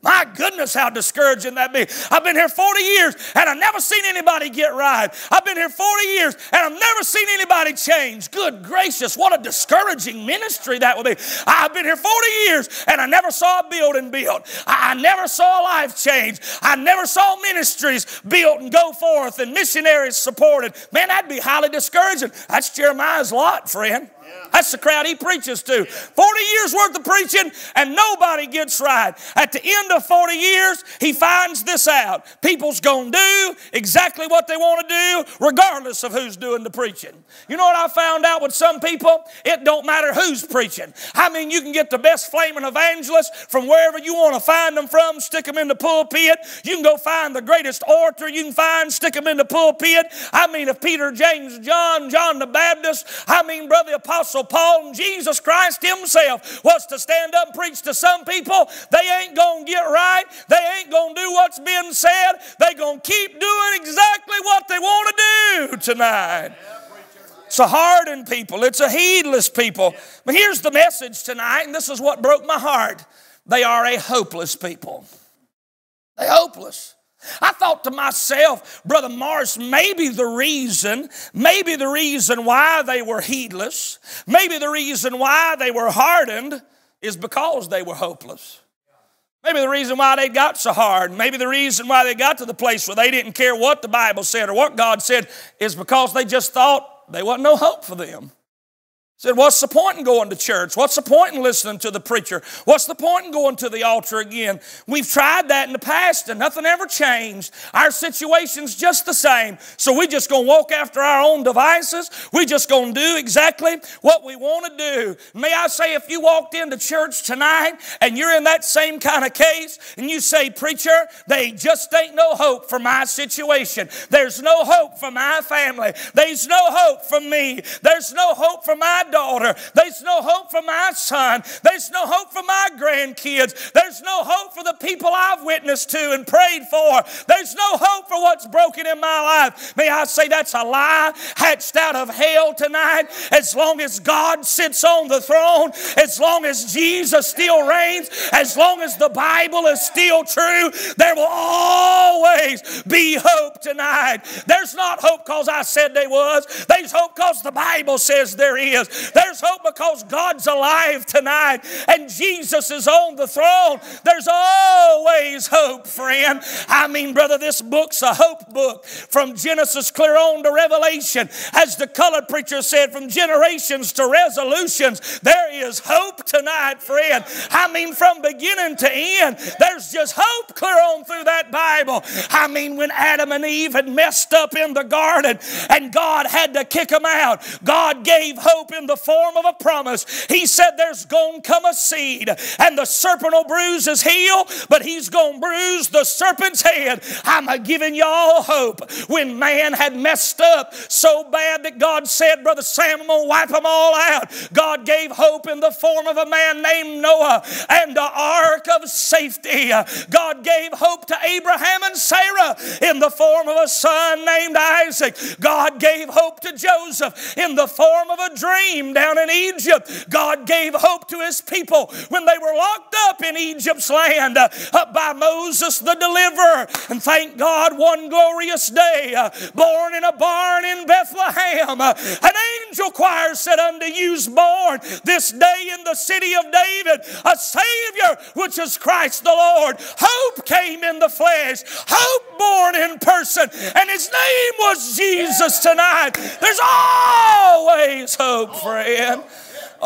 My goodness, how discouraging that be. I've been here 40 years and I've never seen anybody get right. I've been here 40 years and I've never seen anybody change. Good gracious, what a discouraging ministry that would be. I've been here 40 years and I never saw a building built. I never saw a life change. I never saw ministries built and go forth and missionaries supported. Man, that'd be highly discouraging. That's Jeremiah's lot, friend. That's the crowd he preaches to. 40 years worth of preaching and nobody gets right. At the end of 40 years, he finds this out. People's going to do exactly what they want to do, regardless of who's doing the preaching. You know what I found out with some people? It don't matter who's preaching. I mean, you can get the best flaming evangelist from wherever you want to find them from, stick them in the pulpit. You can go find the greatest orator you can find, stick them in the pulpit. I mean, if Peter, James, John, John the Baptist, I mean, Brother Apostle Paul and Jesus Christ Himself was to stand up and preach to some people, they ain't going to get right. They ain't going to do what's been said. They going to keep doing exactly what they want to do tonight. It's a hardened people. It's a heedless people. But here's the message tonight, and this is what broke my heart. They are a hopeless people. They hopeless. I thought to myself, Brother Morris, maybe the reason, maybe the reason why they were heedless, maybe the reason why they were hardened is because they were hopeless. Maybe the reason why they got so hard, maybe the reason why they got to the place where they didn't care what the Bible said or what God said is because they just thought there wasn't no hope for them. Said, what's the point in going to church? What's the point in listening to the preacher? What's the point in going to the altar again? We've tried that in the past and nothing ever changed. Our situation's just the same. So we just gonna walk after our own devices. We just gonna do exactly what we want to do. May I say, if you walked into church tonight and you're in that same kind of case and you say, Preacher, they just ain't no hope for my situation. There's no hope for my family. There's no hope for me. There's no hope for my daughter. There's no hope for my son. There's no hope for my grandkids. There's no hope for the people I've witnessed to and prayed for. There's no hope for what's broken in my life. May I say that's a lie hatched out of hell tonight? As long as God sits on the throne, as long as Jesus still reigns, as long as the Bible is still true, there will always be hope tonight. There's not hope because I said there was. There's hope because the Bible says there is. There's hope because God's alive tonight and Jesus is on the throne. There's always hope, friend. I mean, brother, this book's a hope book from Genesis clear on to Revelation. As the colored preacher said, from generations to resolutions, there is hope tonight, friend. I mean, from beginning to end, there's just hope clear on through that Bible. I mean, when Adam and Eve had messed up in the garden and God had to kick them out, God gave hope in the form of a promise. He said, There's going to come a seed, and the serpent will bruise his heel, but he's going to bruise the serpent's head. I'm giving y'all hope. When man had messed up so bad that God said, Brother Sam, I'm going to wipe them all out, God gave hope in the form of a man named Noah and the ark of safety. God gave hope to Abraham and Sarah in the form of a son named Isaac. God gave hope to Joseph in the form of a dream down in Egypt. God gave hope to his people when they were locked up in Egypt's land uh, by Moses the deliverer. And thank God, one glorious day, uh, born in a barn in Bethlehem, uh, an angel choir said unto you's born this day in the city of David a Savior, which is Christ the Lord. Hope came in the flesh, hope born in person, and his name was Jesus tonight. There's always hope, friend.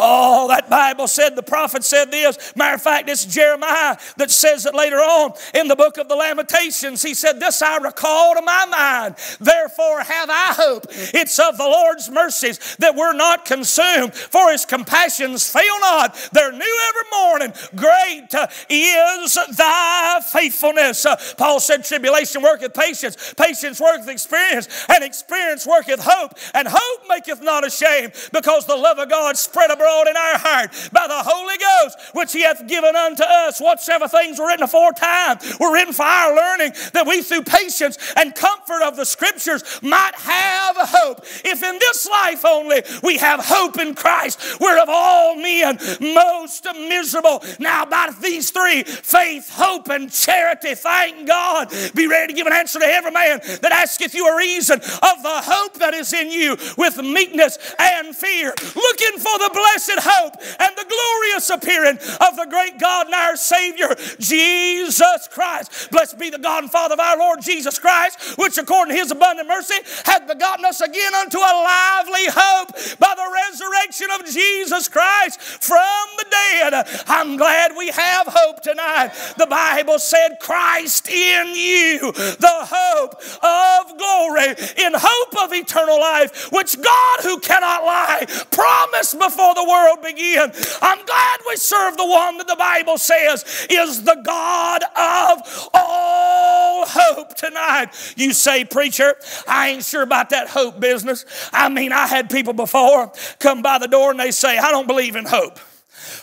Oh, that Bible said, the prophet said this. Matter of fact, it's Jeremiah that says it later on in the book of the Lamentations. He said, This I recall to my mind, therefore have I hope. It's of the Lord's mercies that we're not consumed, for his compassions fail not. They're new every morning. Great is thy faithfulness. Uh, Paul said, Tribulation worketh patience, patience worketh experience, and experience worketh hope, and hope maketh not ashamed, because the love of God spread abroad in our heart by the Holy Ghost, which He hath given unto us. Whatsoever things were written aforetime were written for our learning, that we through patience and comfort of the Scriptures might have hope. If in this life only we have hope in Christ, we're of all men most miserable. Now, about these three faith, hope, and charity, thank God. Be ready to give an answer to every man that asketh you a reason of the hope that is in you with meekness and fear, looking for the blessed hope and the glorious appearing of the great God and our Savior, Jesus Christ. Blessed be the God and Father of our Lord Jesus Christ, which according to his abundant mercy hath begotten us again unto a lively hope by the resurrection of Jesus Christ from the dead. I'm glad we have hope tonight. The Bible said, Christ in you, the hope of glory, in hope of eternal life, which God, who cannot lie, promised before the world began. I'm glad we serve the one that the Bible says is the God of all hope tonight. You say, Preacher, I ain't sure about that hope business. I mean, I had people before come by the door and they say, I don't believe in hope.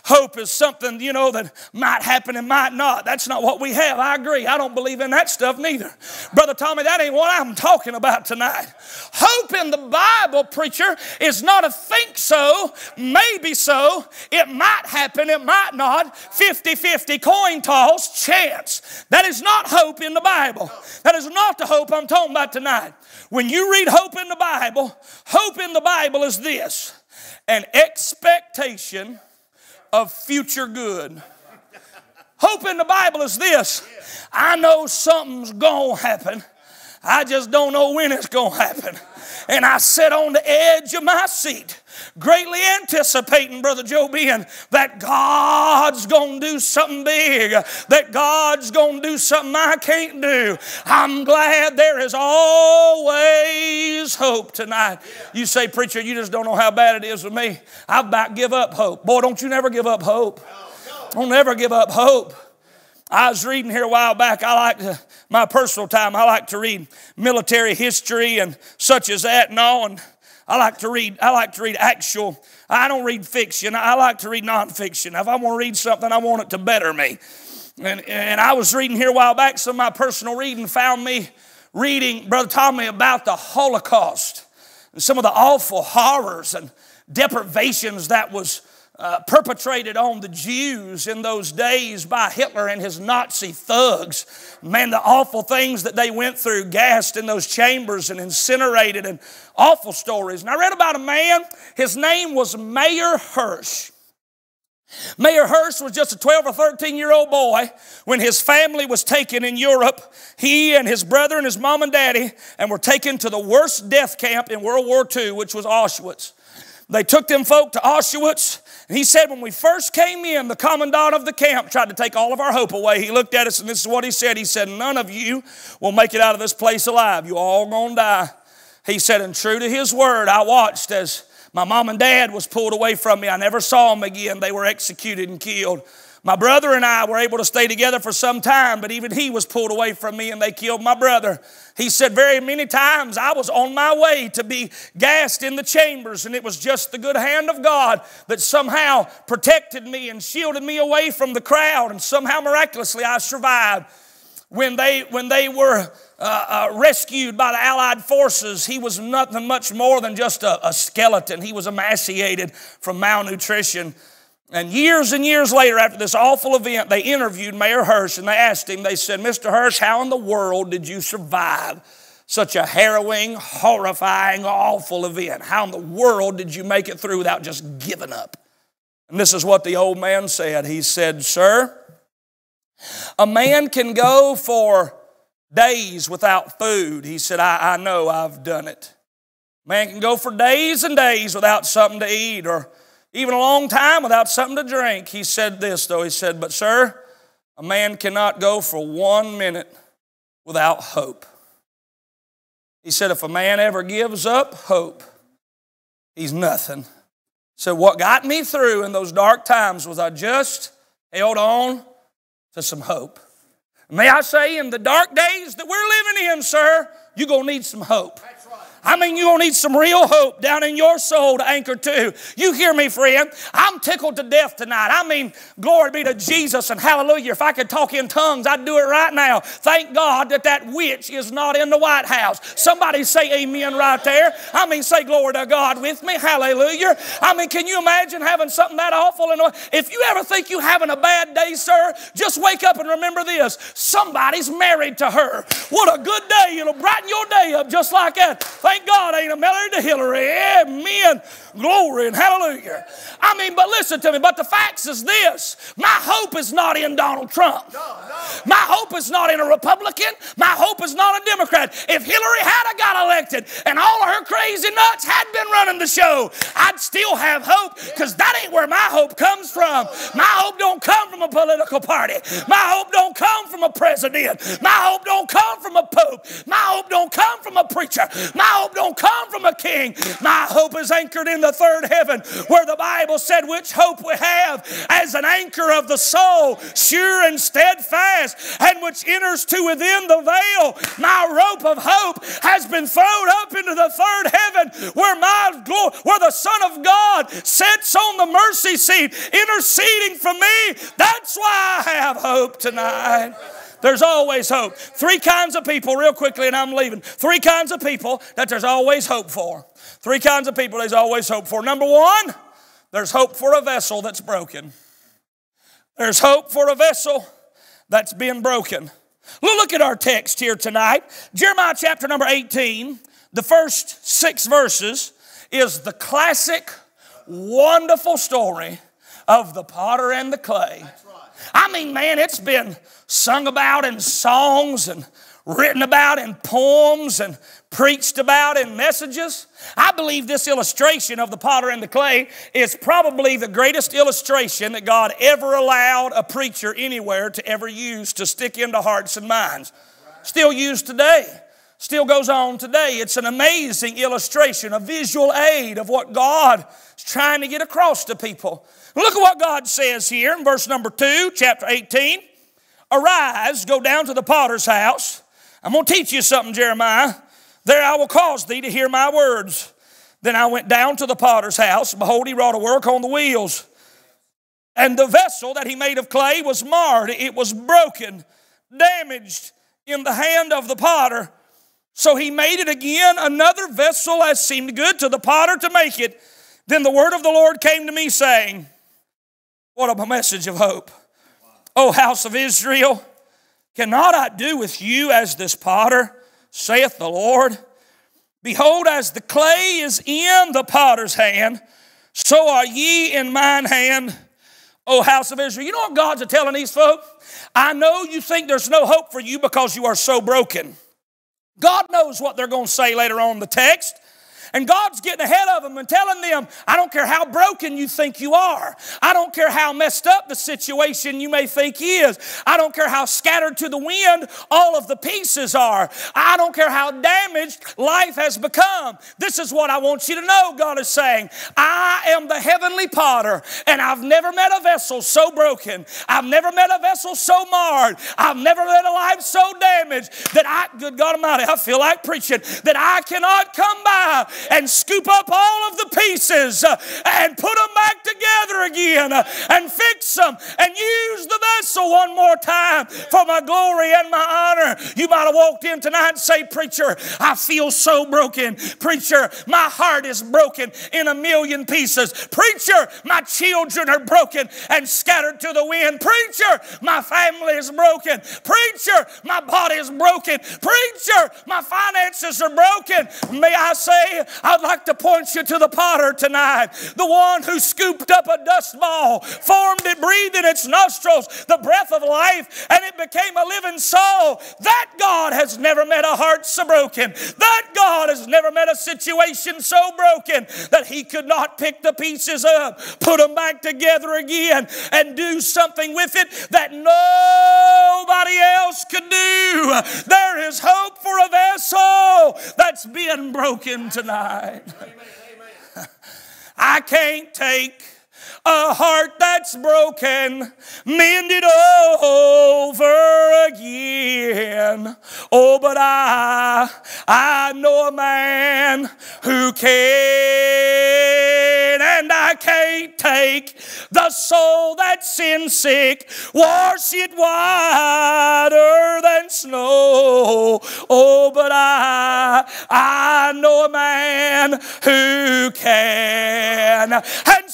Hope is something, you know, that might happen and might not. That's not what we have. I agree. I don't believe in that stuff neither. Brother Tommy, that ain't what I'm talking about tonight. Hope in the Bible, preacher, is not a think so, maybe so. It might happen, it might not. 50 50 coin toss, chance. That is not hope in the Bible. That is not the hope I'm talking about tonight. When you read hope in the Bible, hope in the Bible is this an expectation of future good. Hope in the Bible is this I know something's to happen, I just don't know when it's to happen. And I sit on the edge of my seat, greatly anticipating, Brother Joe Ben, that God's going to do something big, that God's going to do something I can't do. I'm glad there is always hope tonight. You say, Preacher, you just don't know how bad it is with me. I about give up hope. Boy, don't you never give up hope. Don't ever give up hope. I was reading here a while back. I like to, my personal time, I like to read military history and such as that and all. And I like to read, I like to read actual, I don't read fiction. I like to read nonfiction. If I want to read something, I want it to better me. And, and I was reading here a while back, some of my personal reading found me reading, Brother Tommy, about the Holocaust and some of the awful horrors and deprivations that was uh, perpetrated on the Jews in those days by Hitler and his Nazi thugs. Man, the awful things that they went through, gassed in those chambers and incinerated, and awful stories. And I read about a man, his name was Mayer Hirsch. Mayer Hirsch was just a 12 or 13 year old boy when his family was taken in Europe. He and his brother and his mom and daddy and were taken to the worst death camp in World War II, which was Auschwitz. They took them folk to Auschwitz. And he said, when we first came in, the commandant of the camp tried to take all of our hope away. He looked at us, and this is what he said. He said, None of you will make it out of this place alive. You all gonna die. He said, and true to his word, I watched as my mom and dad was pulled away from me. I never saw them again. They were executed and killed. My brother and I were able to stay together for some time, but even he was pulled away from me and they killed my brother. He said, Very many times I was on my way to be gassed in the chambers, and it was just the good hand of God that somehow protected me and shielded me away from the crowd, and somehow miraculously I survived. When they, when they were uh, uh, rescued by the Allied forces, he was nothing much more than just a, a skeleton. He was emaciated from malnutrition. And years and years later, after this awful event, they interviewed Mayer Hirsch and they asked him, they said, Mr. Hirsch, how in the world did you survive such a harrowing, horrifying, awful event? How in the world did you make it through without just giving up? And this is what the old man said. He said, Sir, a man can go for days without food. He said, I, I know I've done it. Man can go for days and days without something to eat or even a long time without something to drink. He said this, though. He said, But, sir, a man cannot go for one minute without hope. He said, If a man ever gives up hope, he's nothing. So, what got me through in those dark times was I just held on to some hope. May I say, in the dark days that we're living in, sir, you're going to need some hope. I mean, you're going to need some real hope down in your soul to anchor to. You hear me, friend? I'm tickled to death tonight. I mean, glory be to Jesus and hallelujah. If I could talk in tongues, I'd do it right now. Thank God that that witch is not in the White House. Somebody say amen right there. I mean, say glory to God with me. Hallelujah. I mean, can you imagine having something that awful? And if you ever think you're having a bad day, sir, just wake up and remember this. Somebody's married to her. What a good day. It'll brighten your day up just like that. Thank Thank God ain't a married to Hillary. Amen. Glory and hallelujah. I mean, but listen to me. But the facts is this my hope is not in Donald Trump. My hope is not in a Republican. My hope is not a Democrat. If Hillary had got elected and all of her crazy nuts had been running the show, I'd still have hope because that ain't where my hope comes from. My hope don't come from a political party. My hope don't come from a president. My hope don't come from a pope. My hope don't come from a preacher. My don't come from a king. My hope is anchored in the third heaven where the Bible said which hope we have as an anchor of the soul, sure and steadfast, and which enters to within the veil. My rope of hope has been thrown up into the third heaven where my glory, where the Son of God sits on the mercy seat interceding for me. That's why I have hope tonight. There's always hope. Three kinds of people, real quickly, and I'm leaving. Three kinds of people that there's always hope for. Three kinds of people there's always hope for. Number one, there's hope for a vessel that's broken. There's hope for a vessel that's been broken. Look at our text here tonight. Jeremiah chapter number 18, the first six verses is the classic, wonderful story of the potter and the clay. I mean, man, it's been sung about in songs and written about in poems and preached about in messages. I believe this illustration of the potter and the clay is probably the greatest illustration that God ever allowed a preacher anywhere to ever use to stick into hearts and minds. Still used today. Still goes on today. It's an amazing illustration, a visual aid of what God is trying to get across to people. Look at what God says here in verse number 2, chapter 18. Arise, go down to the potter's house. I'm going to teach you something, Jeremiah. There I will cause thee to hear my words. Then I went down to the potter's house. Behold, he wrought a work on the wheels. And the vessel that he made of clay was marred, it was broken, damaged in the hand of the potter. So he made it again, another vessel as seemed good to the potter to make it. Then the word of the Lord came to me, saying, What a message of hope. O house of Israel, cannot I do with you as this potter, saith the Lord? Behold, as the clay is in the potter's hand, so are ye in mine hand, O house of Israel. You know what God's telling these folk? I know you think there's no hope for you because you are so broken. God knows what they're going to say later on in the text. And God's getting ahead of them and telling them, I don't care how broken you think you are. I don't care how messed up the situation you may think is. I don't care how scattered to the wind all of the pieces are. I don't care how damaged life has become. This is what I want you to know, God is saying. I am the heavenly potter, and I've never met a vessel so broken. I've never met a vessel so marred. I've never met a life so damaged that I, good God Almighty, I feel like preaching, that I cannot come by and scoop up all of the pieces uh, and put them back together again uh, and fix them and use the vessel one more time for my glory and my honor. You might have walked in tonight and say, Preacher, I feel so broken. Preacher, my heart is broken in a million pieces. Preacher, my children are broken and scattered to the wind. Preacher, my family is broken. Preacher, my body is broken. Preacher, my finances are broken. May I say, I'd like to point you to the potter tonight, the one who scooped up a dust ball, formed it, breathed in its nostrils the breath of life, and it became a living soul. That God has never met a heart so broken. That God has never met a situation so broken that he could not pick the pieces up, put them back together again, and do something with it that nobody else could do. There is hope for a vessel that's being broken tonight. I can't take a heart that's broken, mend it over again. Oh, but I, I know a man who can, and I can't take the soul that's sin sick, wash it whiter than snow. Oh, but I, I know a man who can, and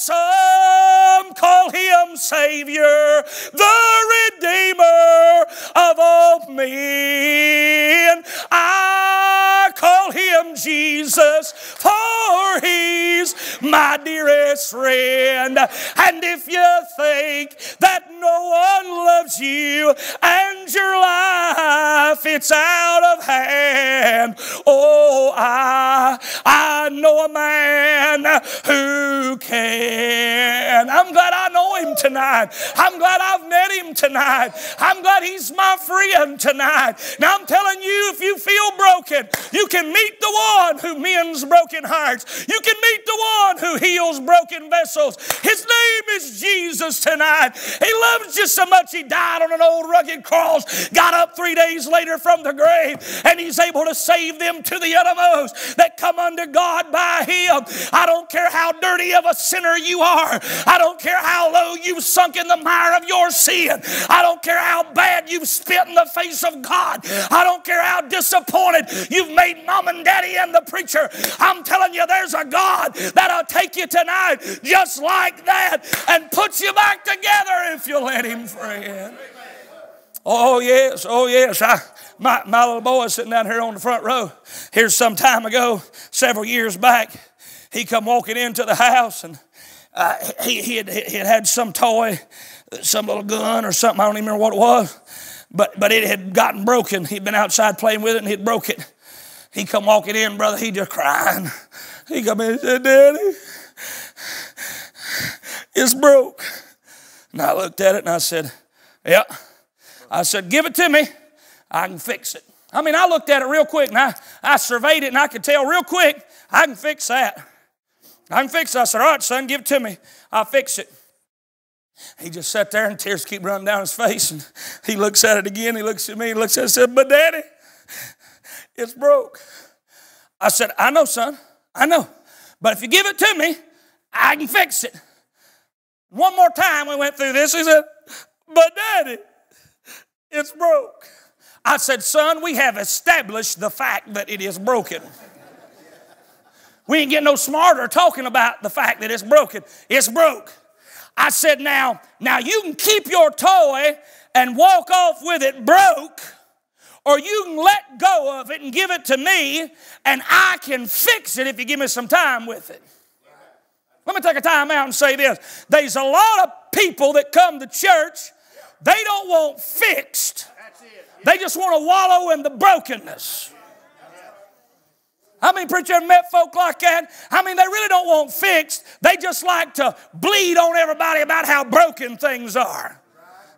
Come call him Savior, the Redeemer of all men. I call him Jesus, for he's my dearest friend. And if you think that no one loves you and your life it's out of hand, oh, I, I know a man who can. I'm glad I know him tonight. I'm glad I've met him tonight. I'm glad he's my friend tonight. Now I'm telling you, if you feel broken, you can meet the one who mends broken hearts. You can meet the one who heals broken vessels. His name is Jesus tonight. He loves you so much, he died on an old rugged cross, got up three days later from the grave, and he's able to save them to the uttermost that come unto God by him. I don't care how dirty of a sinner you are. I don't care how low you've sunk in the mire of your sin. I don't care how bad you've spit in the face of God. I don't care how disappointed you've made mom and daddy and the preacher. I'm telling you, there's a God that'll take you tonight just like that and put you back together if you let Him, friend. Oh, yes, oh, yes. I, my, my little boy sitting down here on the front row. Here's some time ago, several years back, he come walking into the house and uh, he, he, had, he had had some toy, some little gun or something. I don't even remember what it was. But, but it had gotten broken. He'd been outside playing with it and he'd broke it. He come walking in, brother, he just crying. He come in and said, Daddy, it's broke. And I looked at it and I said, Yeah. I said, Give it to me. I can fix it. I mean, I looked at it real quick and I, I surveyed it and I could tell real quick, I can fix that. I can fix it. I said, All right, son, give it to me. I'll fix it. He just sat there and tears keep running down his face. And he looks at it again. He looks at me and looks at it and said, But daddy, it's broke. I said, I know, son. I know. But if you give it to me, I can fix it. One more time we went through this. He said, But daddy, it's broke. I said, Son, we have established the fact that it is broken. We ain't getting no smarter talking about the fact that it's broken. It's broke. I said, now, now you can keep your toy and walk off with it broke, or you can let go of it and give it to me, and I can fix it if you give me some time with it. Let me take a time out and say this. There's a lot of people that come to church, they don't want fixed. They just want to wallow in the brokenness. How many preachers have met folk like that? I mean, they really don't want fixed. They just like to bleed on everybody about how broken things are.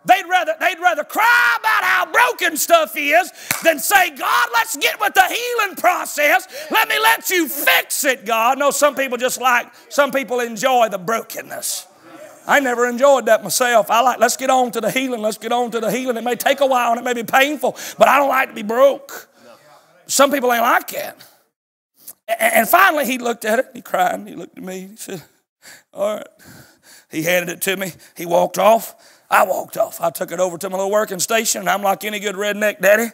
They'd rather, they'd rather cry about how broken stuff is than say, God, let's get with the healing process. Let me let you fix it, God. No, some people just like, some people enjoy the brokenness. I never enjoyed that myself. I like, let's get on to the healing. Let's get on to the healing. It may take a while and it may be painful, but I don't like to be broke. Some people ain't like that. And finally, he looked at it. He cried. And he looked at me. He said, All right. He handed it to me. He walked off. I walked off. I took it over to my little working station, and I'm like any good redneck daddy.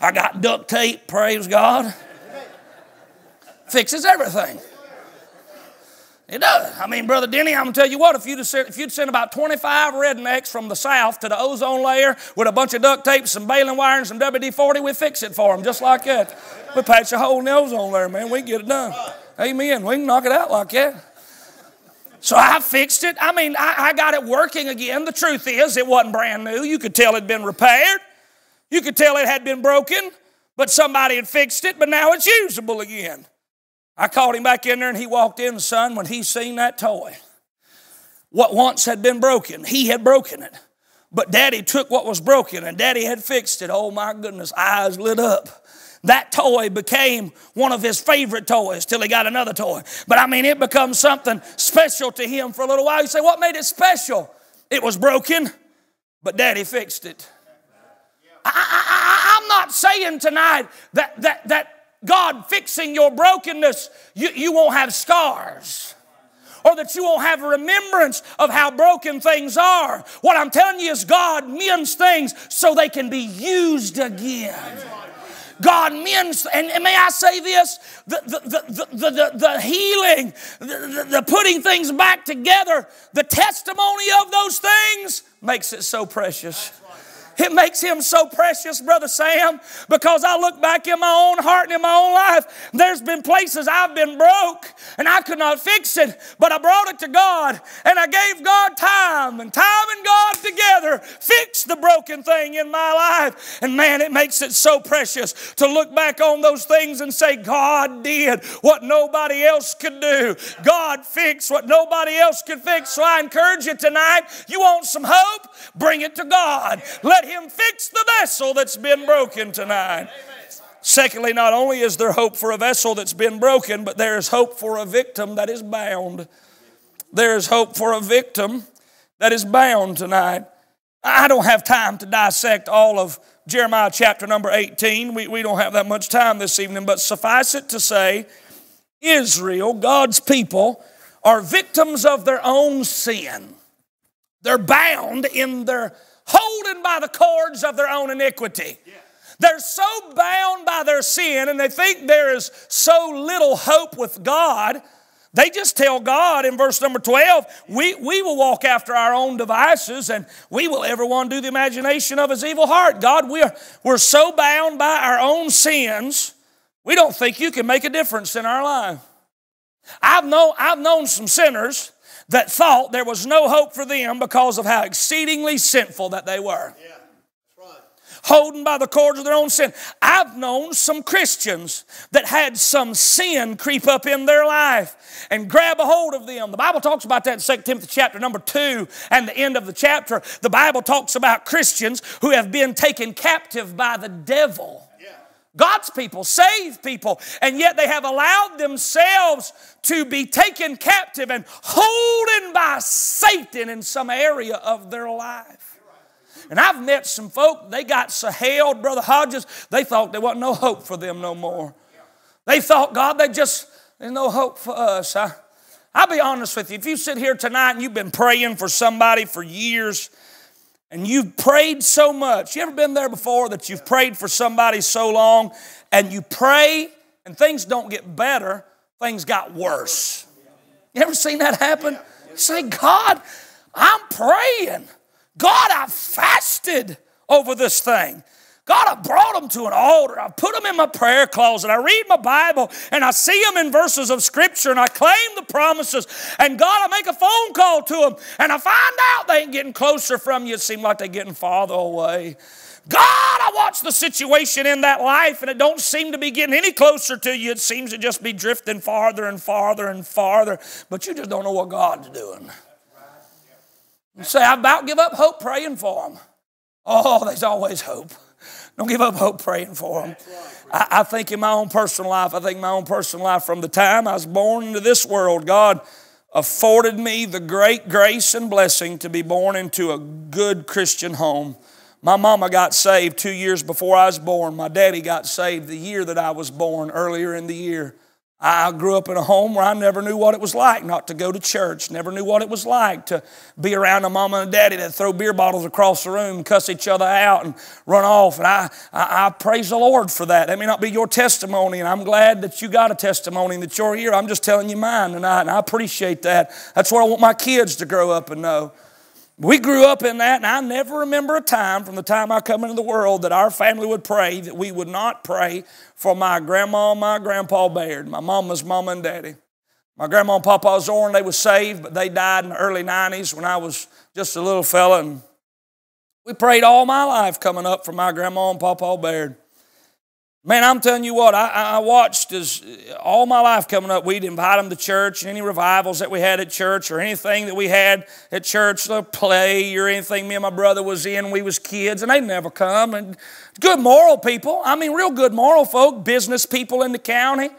I got duct tape, praise God. Fixes everything. It does. I mean, Brother Denny, I'm going to tell you what, if you'd, sent, if you'd sent about 25 rednecks from the south to the ozone layer with a bunch of duct tape, some baling wire, and some WD 40, we'd fix it for them just like that. We patch a hole in the ozone layer, man. We get it done. Amen. We can knock it out like that. So I fixed it. I mean, I, I got it working again. The truth is, it wasn't brand new. You could tell it had been repaired, you could tell it had been broken, but somebody had fixed it, but now it's usable again. I called him back in there and he walked in, son, when he seen that toy. What once had been broken, he had broken it. But daddy took what was broken and daddy had fixed it. Oh my goodness, eyes lit up. That toy became one of his favorite toys till he got another toy. But I mean, it becomes something special to him for a little while. You say, what made it special? It was broken, but daddy fixed it. I, am not saying tonight that, that, that God fixing your brokenness, you, you won't have scars or that you won't have a remembrance of how broken things are. What I'm telling you is God mends things so they can be used again. God mends, and, may I say this the, the, the, the, the healing, the, the putting things back together, the testimony of those things makes it so precious. It makes him so precious, Brother Sam, because I look back in my own heart and in my own life. There's been places I've been broke and I could not fix it, but I brought it to God and I gave God time and time and God together fixed the broken thing in my life. And man, it makes it so precious to look back on those things and say, God did what nobody else could do. God fixed what nobody else could fix. So I encourage you tonight, you want some hope? Bring it to God. Let him fix the vessel that's been broken tonight. Secondly, not only is there hope for a vessel that's been broken, but there is hope for a victim that is bound. There is hope for a victim that is bound tonight. I don't have time to dissect all of Jeremiah chapter number 18. We, we don't have that much time this evening, but suffice it to say, Israel, God's people, are victims of their own sin. They're bound in their holding by the cords of their own iniquity. They're so bound by their sin and they think there is so little hope with God. They just tell God in verse number 12, we, we will walk after our own devices and we will everyone do the imagination of his evil heart. God, we're, we're so bound by our own sins, we don't think you can make a difference in our life. I've, know, I've known some sinners that thought there was no hope for them because of how exceedingly sinful that they were. Yeah, right. Holding by the cords of their own sin. I've known some Christians that had some sin creep up in their life and grab a hold of them. The Bible talks about that in 2 Timothy chapter number 2 and the end of the chapter. The Bible talks about Christians who have been taken captive by the devil. God's people, saved people, and yet they have allowed themselves to be taken captive and holding by Satan in some area of their life. And I've met some folk, they got so held, Brother Hodges, they thought there wasn't no hope for them no more. They thought, God, they just There's no hope for us. I, I'll be honest with you. If you sit here tonight and you've been praying for somebody for years, and you've prayed so much. You ever been there before that you've prayed for somebody so long and you pray and things don't get better, things got worse? You ever seen that happen? You say, God, I'm praying. God, I fasted over this thing. God, I brought them to an altar. I put them in my prayer closet. I read my Bible and I see them in verses of Scripture and I claim the promises. And God, I make a phone call to them and I find out they ain't getting closer from you. It seems like they're getting farther away. God, I watch the situation in that life and it don't seem to be getting any closer to you. It seems to just be drifting farther and farther and farther, but you just don't know what God's doing. You say, I about give up hope praying for them. Oh, there's always hope. Don't give up hope praying for them. I, I, think in my own personal life, I think my own personal life from the time I was born into this world, God afforded me the great grace and blessing to be born into a good Christian home. My mama got saved two years before I was born. My daddy got saved the year that I was born, earlier in the year. I grew up in a home where I never knew what it was like not to go to church, never knew what it was like to be around a mama and a daddy that throw beer bottles across the room, cuss each other out, and run off. And I, I, I, praise the Lord for that. That may not be your testimony, and I'm glad that you got a testimony and that you're here. I'm just telling you mine tonight, and I appreciate that. That's what I want my kids to grow up and know. We grew up in that, and I never remember a time from the time I come into the world that our family would pray that we would not pray for my grandma and my grandpa Baird, my mama's mama and daddy. My grandma and papa Zorn, they were saved, but they died in the early 90s when I was just a little fella. And we prayed all my life coming up for my grandma and papa Baird. Man, I'm telling you what, I, I, watched as uh, all my life coming up, we'd invite them to church and any revivals that we had at church or anything that we had at church, the play or anything me and my brother was in, we was kids, and they'd never come. And good moral people, I mean, real good moral folk, business people in the county.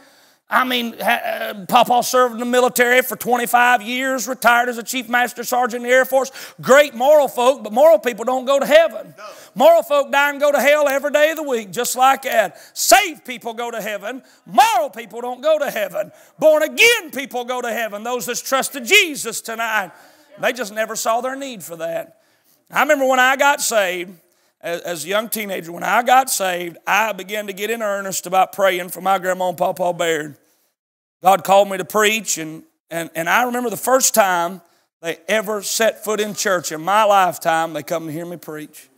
I mean, uh, Papa served in the military for 25 years, retired as a chief master sergeant in the Air Force. Great moral folk, but moral people don't go to heaven. No. Moral folk die and go to hell every day of the week, just like that. Saved people go to heaven. Moral people don't go to heaven. Born again people go to heaven. Those that trusted Jesus tonight, they just never saw their need for that. I remember when I got saved, as a young teenager, when I got saved, I began to get in earnest about praying for my grandma and Papa Baird. God called me to preach, and, and, and I remember the first time they ever set foot in church in my lifetime, they come to hear me preach.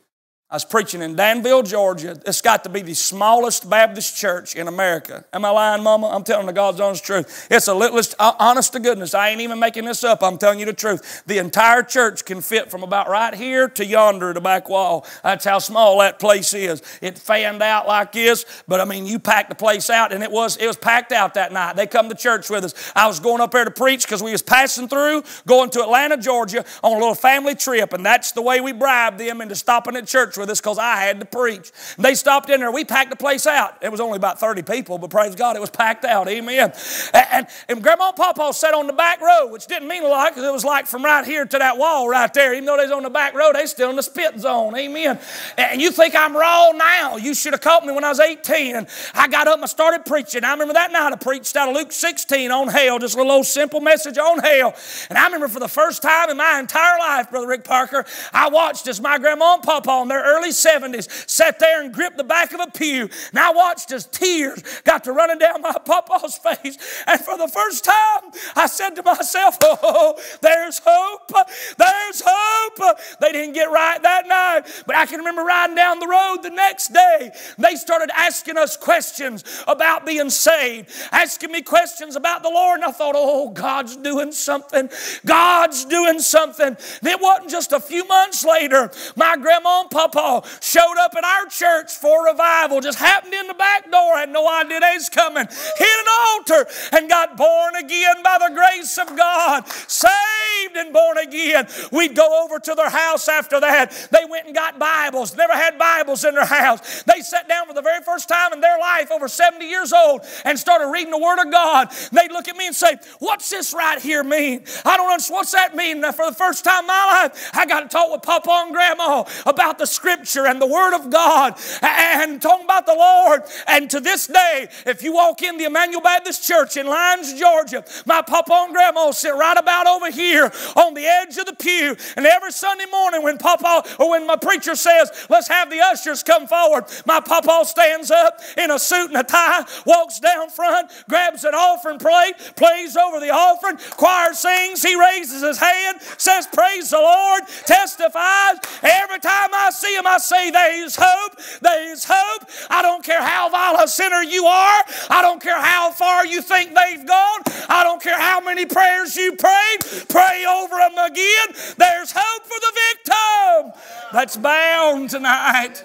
I was preaching in Danville, Georgia. It's got to be the smallest Baptist church in America. Am I lying, Mama? I'm telling the God's honest truth. It's the littlest, uh, honest to goodness. I ain't even making this up. I'm telling you the truth. The entire church can fit from about right here to yonder, the back wall. That's how small that place is. It fanned out like this, but I mean, you packed the place out, and it was it was packed out that night. They come to church with us. I was going up there to preach because we was passing through, going to Atlanta, Georgia, on a little family trip, and that's the way we bribed them into stopping at church with us because I had to preach. And they stopped in there. We packed the place out. It was only about 30 people, but praise God, it was packed out. Amen. And, and, and Grandma and Papa sat on the back row, which didn't mean a lot because it was like from right here to that wall right there. Even though they was on the back row, they still in the spit zone. Amen. And you think I'm raw now. You should have caught me when I was 18. And I got up and I started preaching. I remember that night I preached out of Luke 16 on hell, just a little old simple message on hell. And I remember for the first time in my entire life, Brother Rick Parker, I watched as my grandma and papa in their early 70s sat there and gripped the back of a pew. And I watched as tears got to running down my papa's face. And for the first time, I said to myself, Oh, there's hope. There's hope. They didn't get right that night. But I can remember riding down the road the next day. They started asking us questions about being saved, asking me questions about the Lord. And I thought, Oh, God's doing something. God's doing something. And it wasn't just a few months later, my grandma and papa showed up at our church for revival, just happened in the back door, had no idea they was coming, hit an altar, and got born again by the grace of God, saved and born again. We'd go over to their house after that. They went and got Bibles, never had Bibles in their house. They sat down for the very first time in their life, over 70 years old, and started reading the Word of God. They'd look at me and say, What's this right here mean? I don't understand. What's that mean? For the first time in my life, I got to talk with Papa and Grandma about the Scripture Scripture and the Word of God and talking about the Lord. And to this day, if you walk in the Emmanuel Baptist Church in Lyons, Georgia, my papa and grandma sit right about over here on the edge of the pew. And every Sunday morning, when papa or when my preacher says, Let's have the ushers come forward, my papa stands up in a suit and a tie, walks down front, grabs an offering plate, plays over the offering, choir sings, he raises his hand, says, Praise the Lord, testifies. Every time I see him, I say, There's hope, there's hope. I don't care how vile a sinner you are, I don't care how far you think they've gone, I don't care how many prayers you prayed, pray over them again. There's hope for the victim that's bound tonight.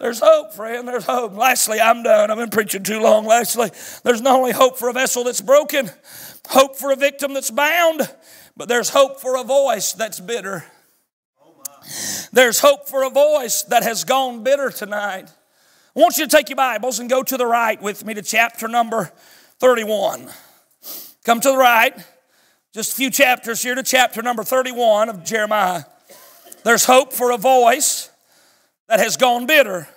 There's hope, friend. There's hope. Lastly, I'm done. I've been preaching too long. Lastly, there's not only hope for a vessel that's broken, hope for a victim that's bound, but there's hope for a voice that's bitter. There's hope for a voice that has gone bitter tonight. I want you to take your Bibles and go to the right with me to chapter number 31. Come to the right, just a few chapters here to chapter number 31 of Jeremiah. There's hope for a voice that has gone bitter.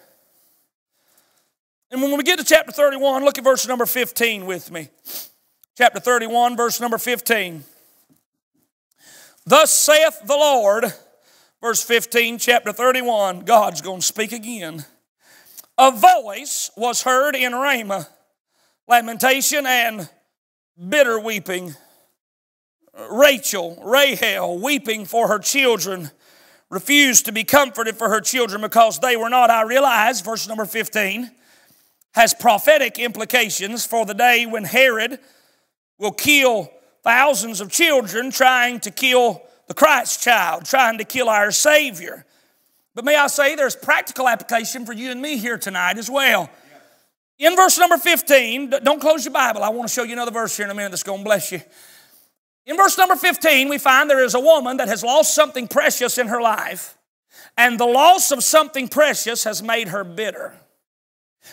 And when we get to chapter 31, look at verse number 15 with me. Chapter 31, verse number 15. Thus saith the Lord, verse 15, chapter 31, God's going to speak again. A voice was heard in Ramah, lamentation and bitter weeping. Rachel, Rahel, weeping for her children, refused to be comforted for her children because they were not. I realize, verse number 15, has prophetic implications for the day when Herod will kill thousands of children trying to kill the Christ child, trying to kill our Savior. But may I say, there's practical application for you and me here tonight as well. In verse number 15, don't close your Bible. I want to show you another verse here in a minute that's going to bless you. In verse number 15, we find there is a woman that has lost something precious in her life, and the loss of something precious has made her bitter.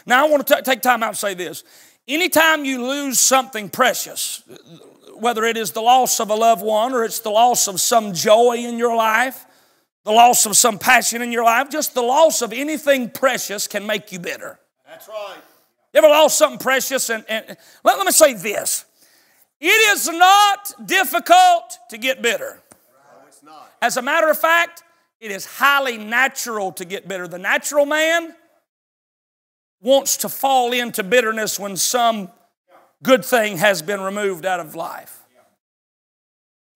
Now, I want to take time out and say this. Anytime you lose something precious, whether it is the loss of a loved one or it's the loss of some joy in your life, the loss of some passion in your life, just the loss of anything precious can make you bitter. That's right. You ever lost something precious? And, and let, let me say this it is not difficult to get bitter. No, it's not. As a matter of fact, it is highly natural to get bitter. The natural man wants to fall into bitterness when some good thing has been removed out of life.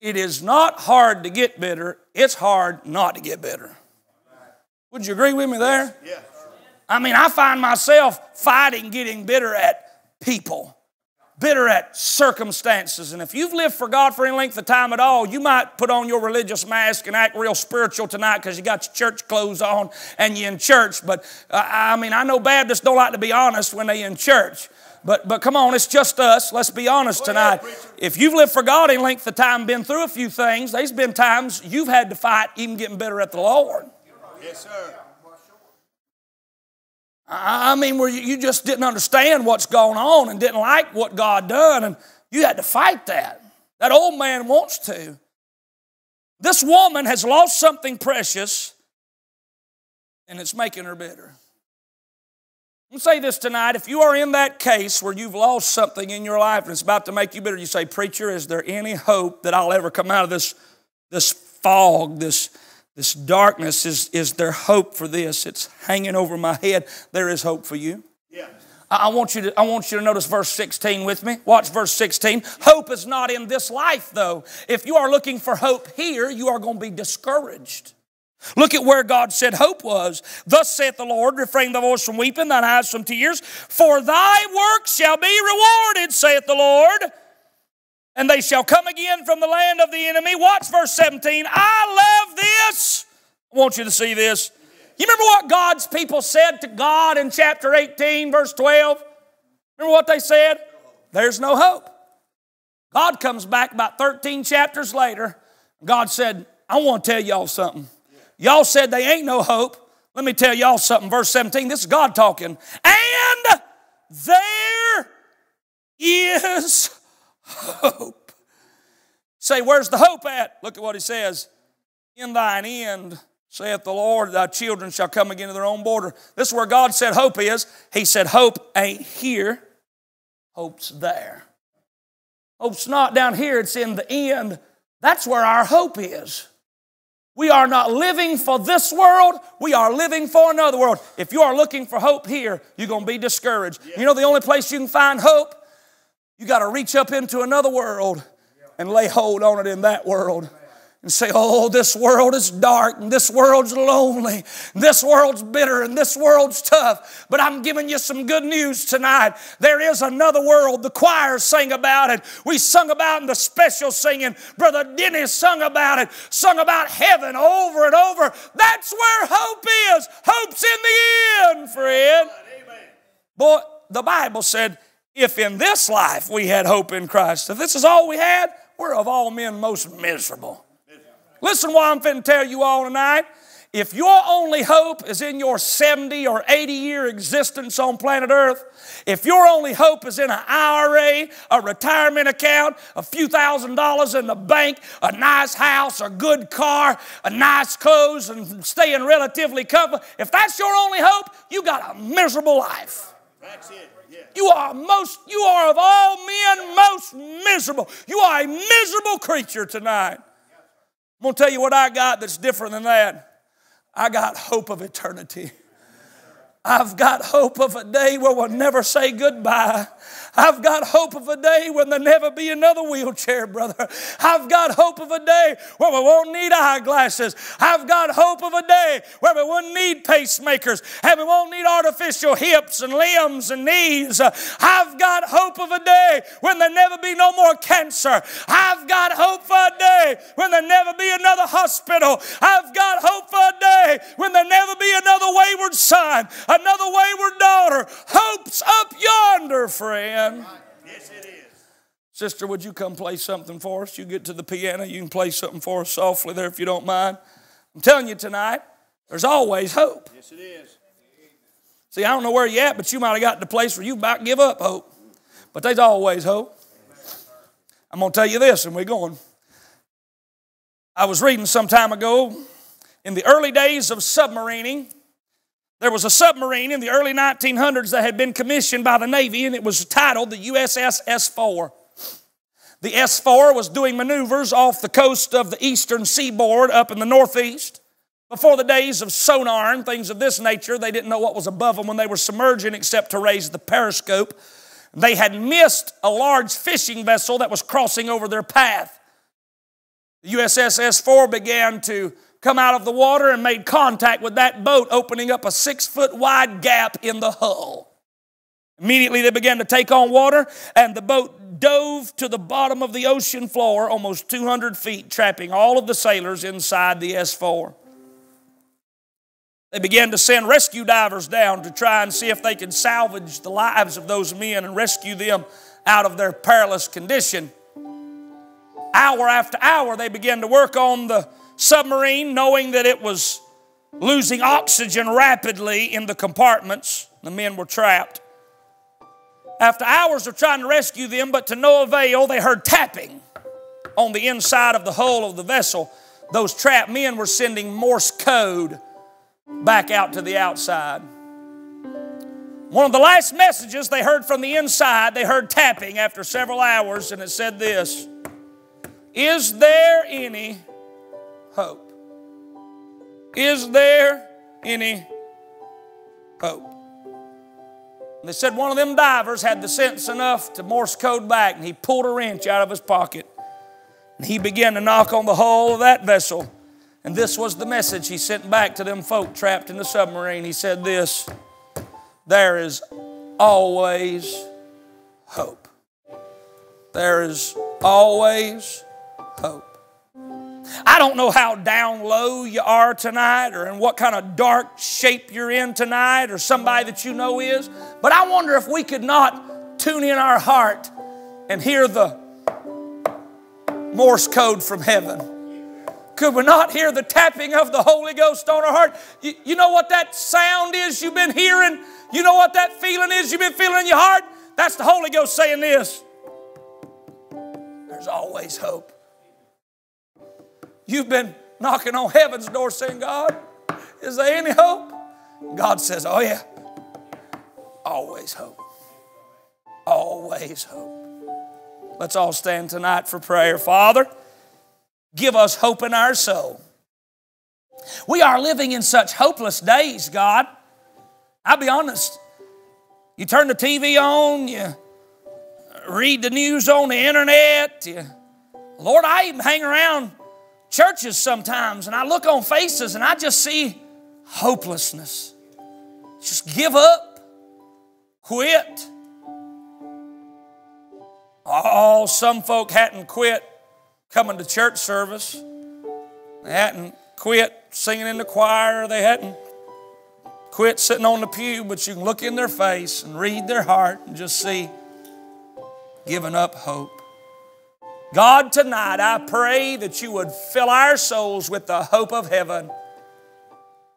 It is not hard to get bitter, it's hard not to get bitter. Would you agree with me there? Yeah. I mean, I find myself fighting getting bitter at people, bitter at circumstances. And if you've lived for God for any length of time at all, you might put on your religious mask and act real spiritual tonight because you got your church clothes on and you're in church. But uh, I mean, I know Baptists don't like to be honest when they're in church. But, but come on, it's just us. Let's be honest tonight. If you've lived for God any length of time, been through a few things, there's been times you've had to fight even getting bitter at the Lord. Yes, sir. I mean, where you- just didn't understand what's going on and didn't like what God done, and you had to fight that. That old man wants to. This woman has lost something precious, and it's making her bitter. Going to say this tonight. If you are in that case where you've lost something in your life and it's about to make you bitter, you say, Preacher, is there any hope that I'll ever come out of this, this fog, this, this darkness? Is, is there hope for this? It's hanging over my head. There is hope for you. Yeah. I I want you to I want you to notice verse 16 with me. Watch verse 16. Hope is not in this life though. If you are looking for hope here, you are going to be discouraged. Look at where God said hope was. Thus saith the Lord, refrain thy voice from weeping, thine eyes from tears, for thy work shall be rewarded, saith the Lord. And they shall come again from the land of the enemy. Watch verse 17. I love this. I want you to see this. You remember what God's people said to God in chapter 18, verse 12? Remember what they said? There's no hope. God comes back about 13 chapters later. God said, I want to tell y'all something. Y'all said they ain't no hope. Let me tell y'all something. Verse 17, this is God talking. And there is hope. Say, where's the hope at? Look at what he says. In thine end saith the Lord, thy children shall come again to their own border. This is where God said hope is. He said, Hope ain't here, hope's there. Hope's not down here, it's in the end. That's where our hope is. We are not living for this world, we are living for another world. If you are looking for hope here, you're going to be discouraged. You know the only place you can find hope? You got to reach up into another world and lay hold on it in that world and say, Oh, this world is dark and this world's lonely, and this world's bitter and this world's tough. But I'm giving you some good news tonight. There is another world. The choir sang about it. We sung about in the special singing. Brother Dennis sung about it, sung about heaven over and over. That's where hope is. Hope's in the end, friend. Boy, the Bible said, if in this life we had hope in Christ, if this is all we had, we're of all men most miserable. Listen what I'm finna tell you all tonight. If your only hope is in your 70 or 80 year existence on planet Earth, if your only hope is in an IRA, a retirement account, a few thousand dollars in the bank, a nice house, a good car, a nice clothes, and staying relatively comfortable, if that's your only hope, you got a miserable life. That's it. You are most, you are of all men most miserable. You are a miserable creature tonight. I'm to tell you what I got that's different than that. I got hope of eternity. I've got hope of a day where we'll never say goodbye. I've got hope of a day when there'll never be another wheelchair, brother. I've got hope of a day where we won't need eyeglasses. I've got hope of a day where we won't need pacemakers and we won't need artificial hips and limbs and knees. I've got hope of a day when there'll never be no more cancer. I've got hope for a day when there'll never be another hospital. I've got hope for a day when there'll never be another wayward son, another wayward daughter. Hope's up yonder, friend. Yes, it is. Sister, would you come play something for us? You get to the piano, you can play something for us softly there if you don't mind. I'm telling you tonight, there's always hope. Yes, it is. See, I don't know where you're at, but you might have got to the place where you about give up hope. But there's always hope. I'm going to tell you this, and we're going. I was reading some time ago in the early days of submarining. There was a submarine in the early 1900s that had been commissioned by the Navy, and it was titled the USS S 4. The S 4 was doing maneuvers off the coast of the eastern seaboard up in the northeast. Before the days of sonar and things of this nature, they didn't know what was above them when they were submerging except to raise the periscope. They had missed a large fishing vessel that was crossing over their path. The USS S 4 began to come out of the water and made contact with that boat, opening up a six foot wide gap in the hull. Immediately they began to take on water, and the boat dove to the bottom of the ocean floor, almost 200 feet, trapping all of the sailors inside the S 4. They began to send rescue divers down to try and see if they could salvage the lives of those men and rescue them out of their perilous condition. Hour after hour, they began to work on the submarine, knowing that it was losing oxygen rapidly in the compartments. The men were trapped. After hours of trying to rescue them, but to no avail, they heard tapping on the inside of the hull of the vessel. Those trapped men were sending Morse code back out to the outside. One of the last messages they heard from the inside, they heard tapping after several hours, and it said this Is there any hope? Is there any hope? And they said one of them divers had the sense enough to Morse code back, and he pulled a wrench out of his pocket. And he began to knock on the hull of that vessel. And this was the message he sent back to them folk trapped in the submarine. He said this There is always hope. There is always hope. I don't know how down low you are tonight or in what kind of dark shape you're in tonight or somebody that you know is, but I wonder if we could not tune in our heart and hear the Morse code from heaven. Could we not hear the tapping of the Holy Ghost on our heart? You, you know what that sound is you've been hearing? You know what that feeling is you've been feeling in your heart? That's the Holy Ghost saying this. There's always hope. You've been knocking on heaven's door saying, God, is there any hope? God says, Oh, yeah. Always hope. Always hope. Let's all stand tonight for prayer. Father, give us hope in our soul. We are living in such hopeless days, God. I'll be honest. You turn the TV on, you read the news on the internet. You, Lord, I even hang around churches sometimes and I look on faces and I just see hopelessness. Just give up, quit. Oh, some folk hadn't quit coming to church service. They hadn't quit singing in the choir. They hadn't quit sitting on the pew, but you can look in their face and read their heart and just see giving up hope. God, tonight I pray that you would fill our souls with the hope of heaven.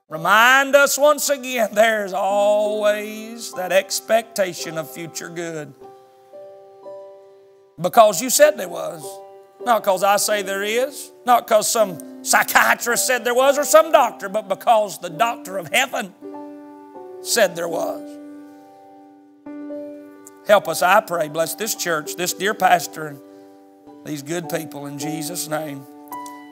Remind us once again there's always that expectation of future good. Because you said there was. Not because I say there is, not because some psychiatrist said there was or some doctor, but because the doctor of heaven said there was. Help us, I pray. Bless this church, this dear pastor, these good people in Jesus' name.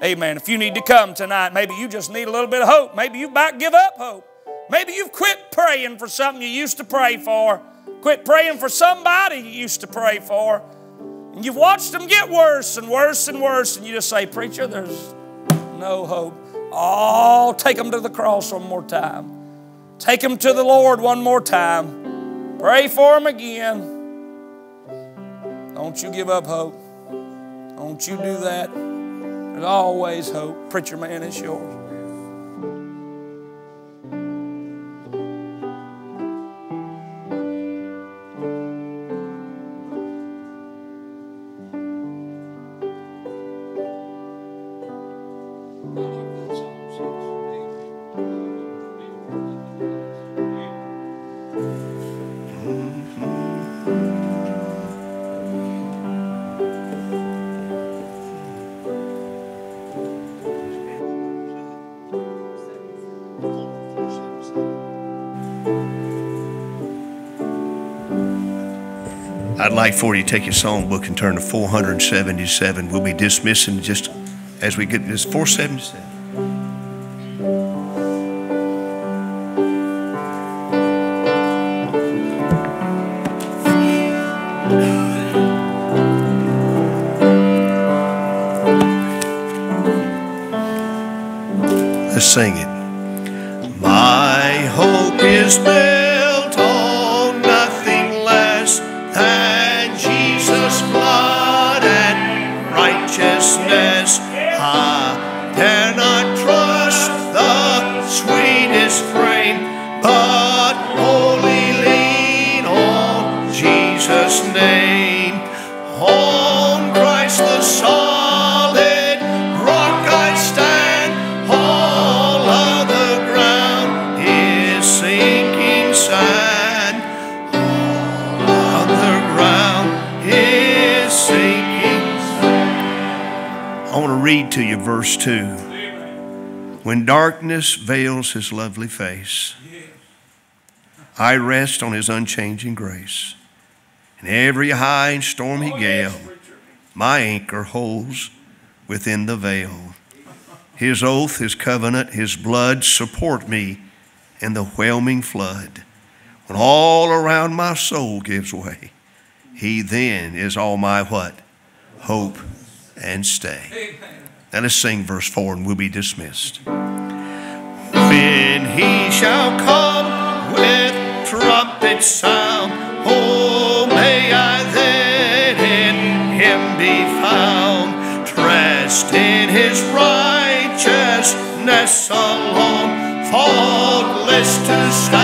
Amen. If you need to come tonight, maybe you just need a little bit of hope. Maybe you about give up hope. Maybe you've quit praying for something you used to pray for. Quit praying for somebody you used to pray for. And you've watched them get worse and worse and worse, and you just say, Preacher, there's no hope. Oh, take them to the cross one more time. Take them to the Lord one more time. Pray for them again. Don't you give up hope. Don't you do that. There's always hope. Preacher man, it's yours. Like for you to take your songbook and turn to 477. We'll be dismissing just as we get this 477. Read to you verse 2. When darkness veils his lovely face, I rest on his unchanging grace. In every high and stormy oh, gale, my anchor holds within the veil. His oath, his covenant, his blood support me in the whelming flood. When all around my soul gives way, he then is all my what? Hope and stay. Now let's sing verse 4 and we'll be dismissed. When he shall come with trumpet sound, oh, may I then in him be found, dressed in his righteousness alone, faultless to stand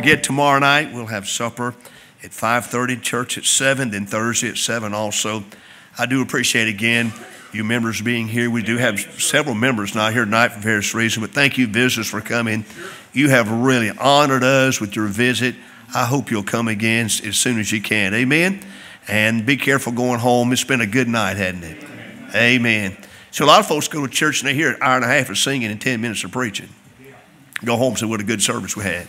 forget, tomorrow night we'll have supper at 5.30, church at 7, then Thursday at 7 also. I do appreciate again you members being here. We do have several members not here tonight for various reasons, but thank you, visitors, for coming. You have really honored us with your visit. I hope you'll come again as soon as you can. Amen. And be careful going home. It's been a good night, hasn't it? Amen. So a lot of folks go to church and they hear an hour and a half of singing and 10 minutes of preaching. Go home and say, what a good service we had.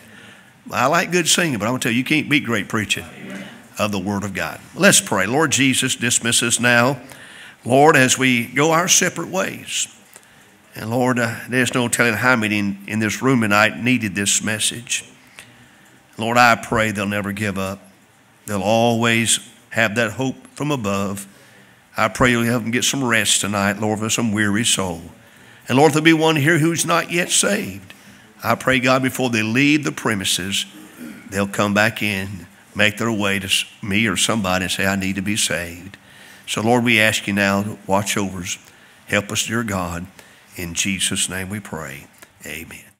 I like good singing, but I'm going to tell you, you can't beat great preaching of the Word of God. Let's pray. Lord Jesus, dismiss us now. Lord, as we go our separate ways. And Lord, uh, there's no telling how many in, in this room tonight needed this message. Lord, I pray they'll never give up. They'll always have that hope from above. I pray you'll help them get some rest tonight, Lord, for some weary soul. And Lord, there'll be one here who's not yet saved. I pray, God, before they leave the premises, they'll come back in, make their way to me or somebody and say, I need to be saved. So, Lord, we ask you now to watch over us. Help us, dear God. In Jesus' name we pray. Amen.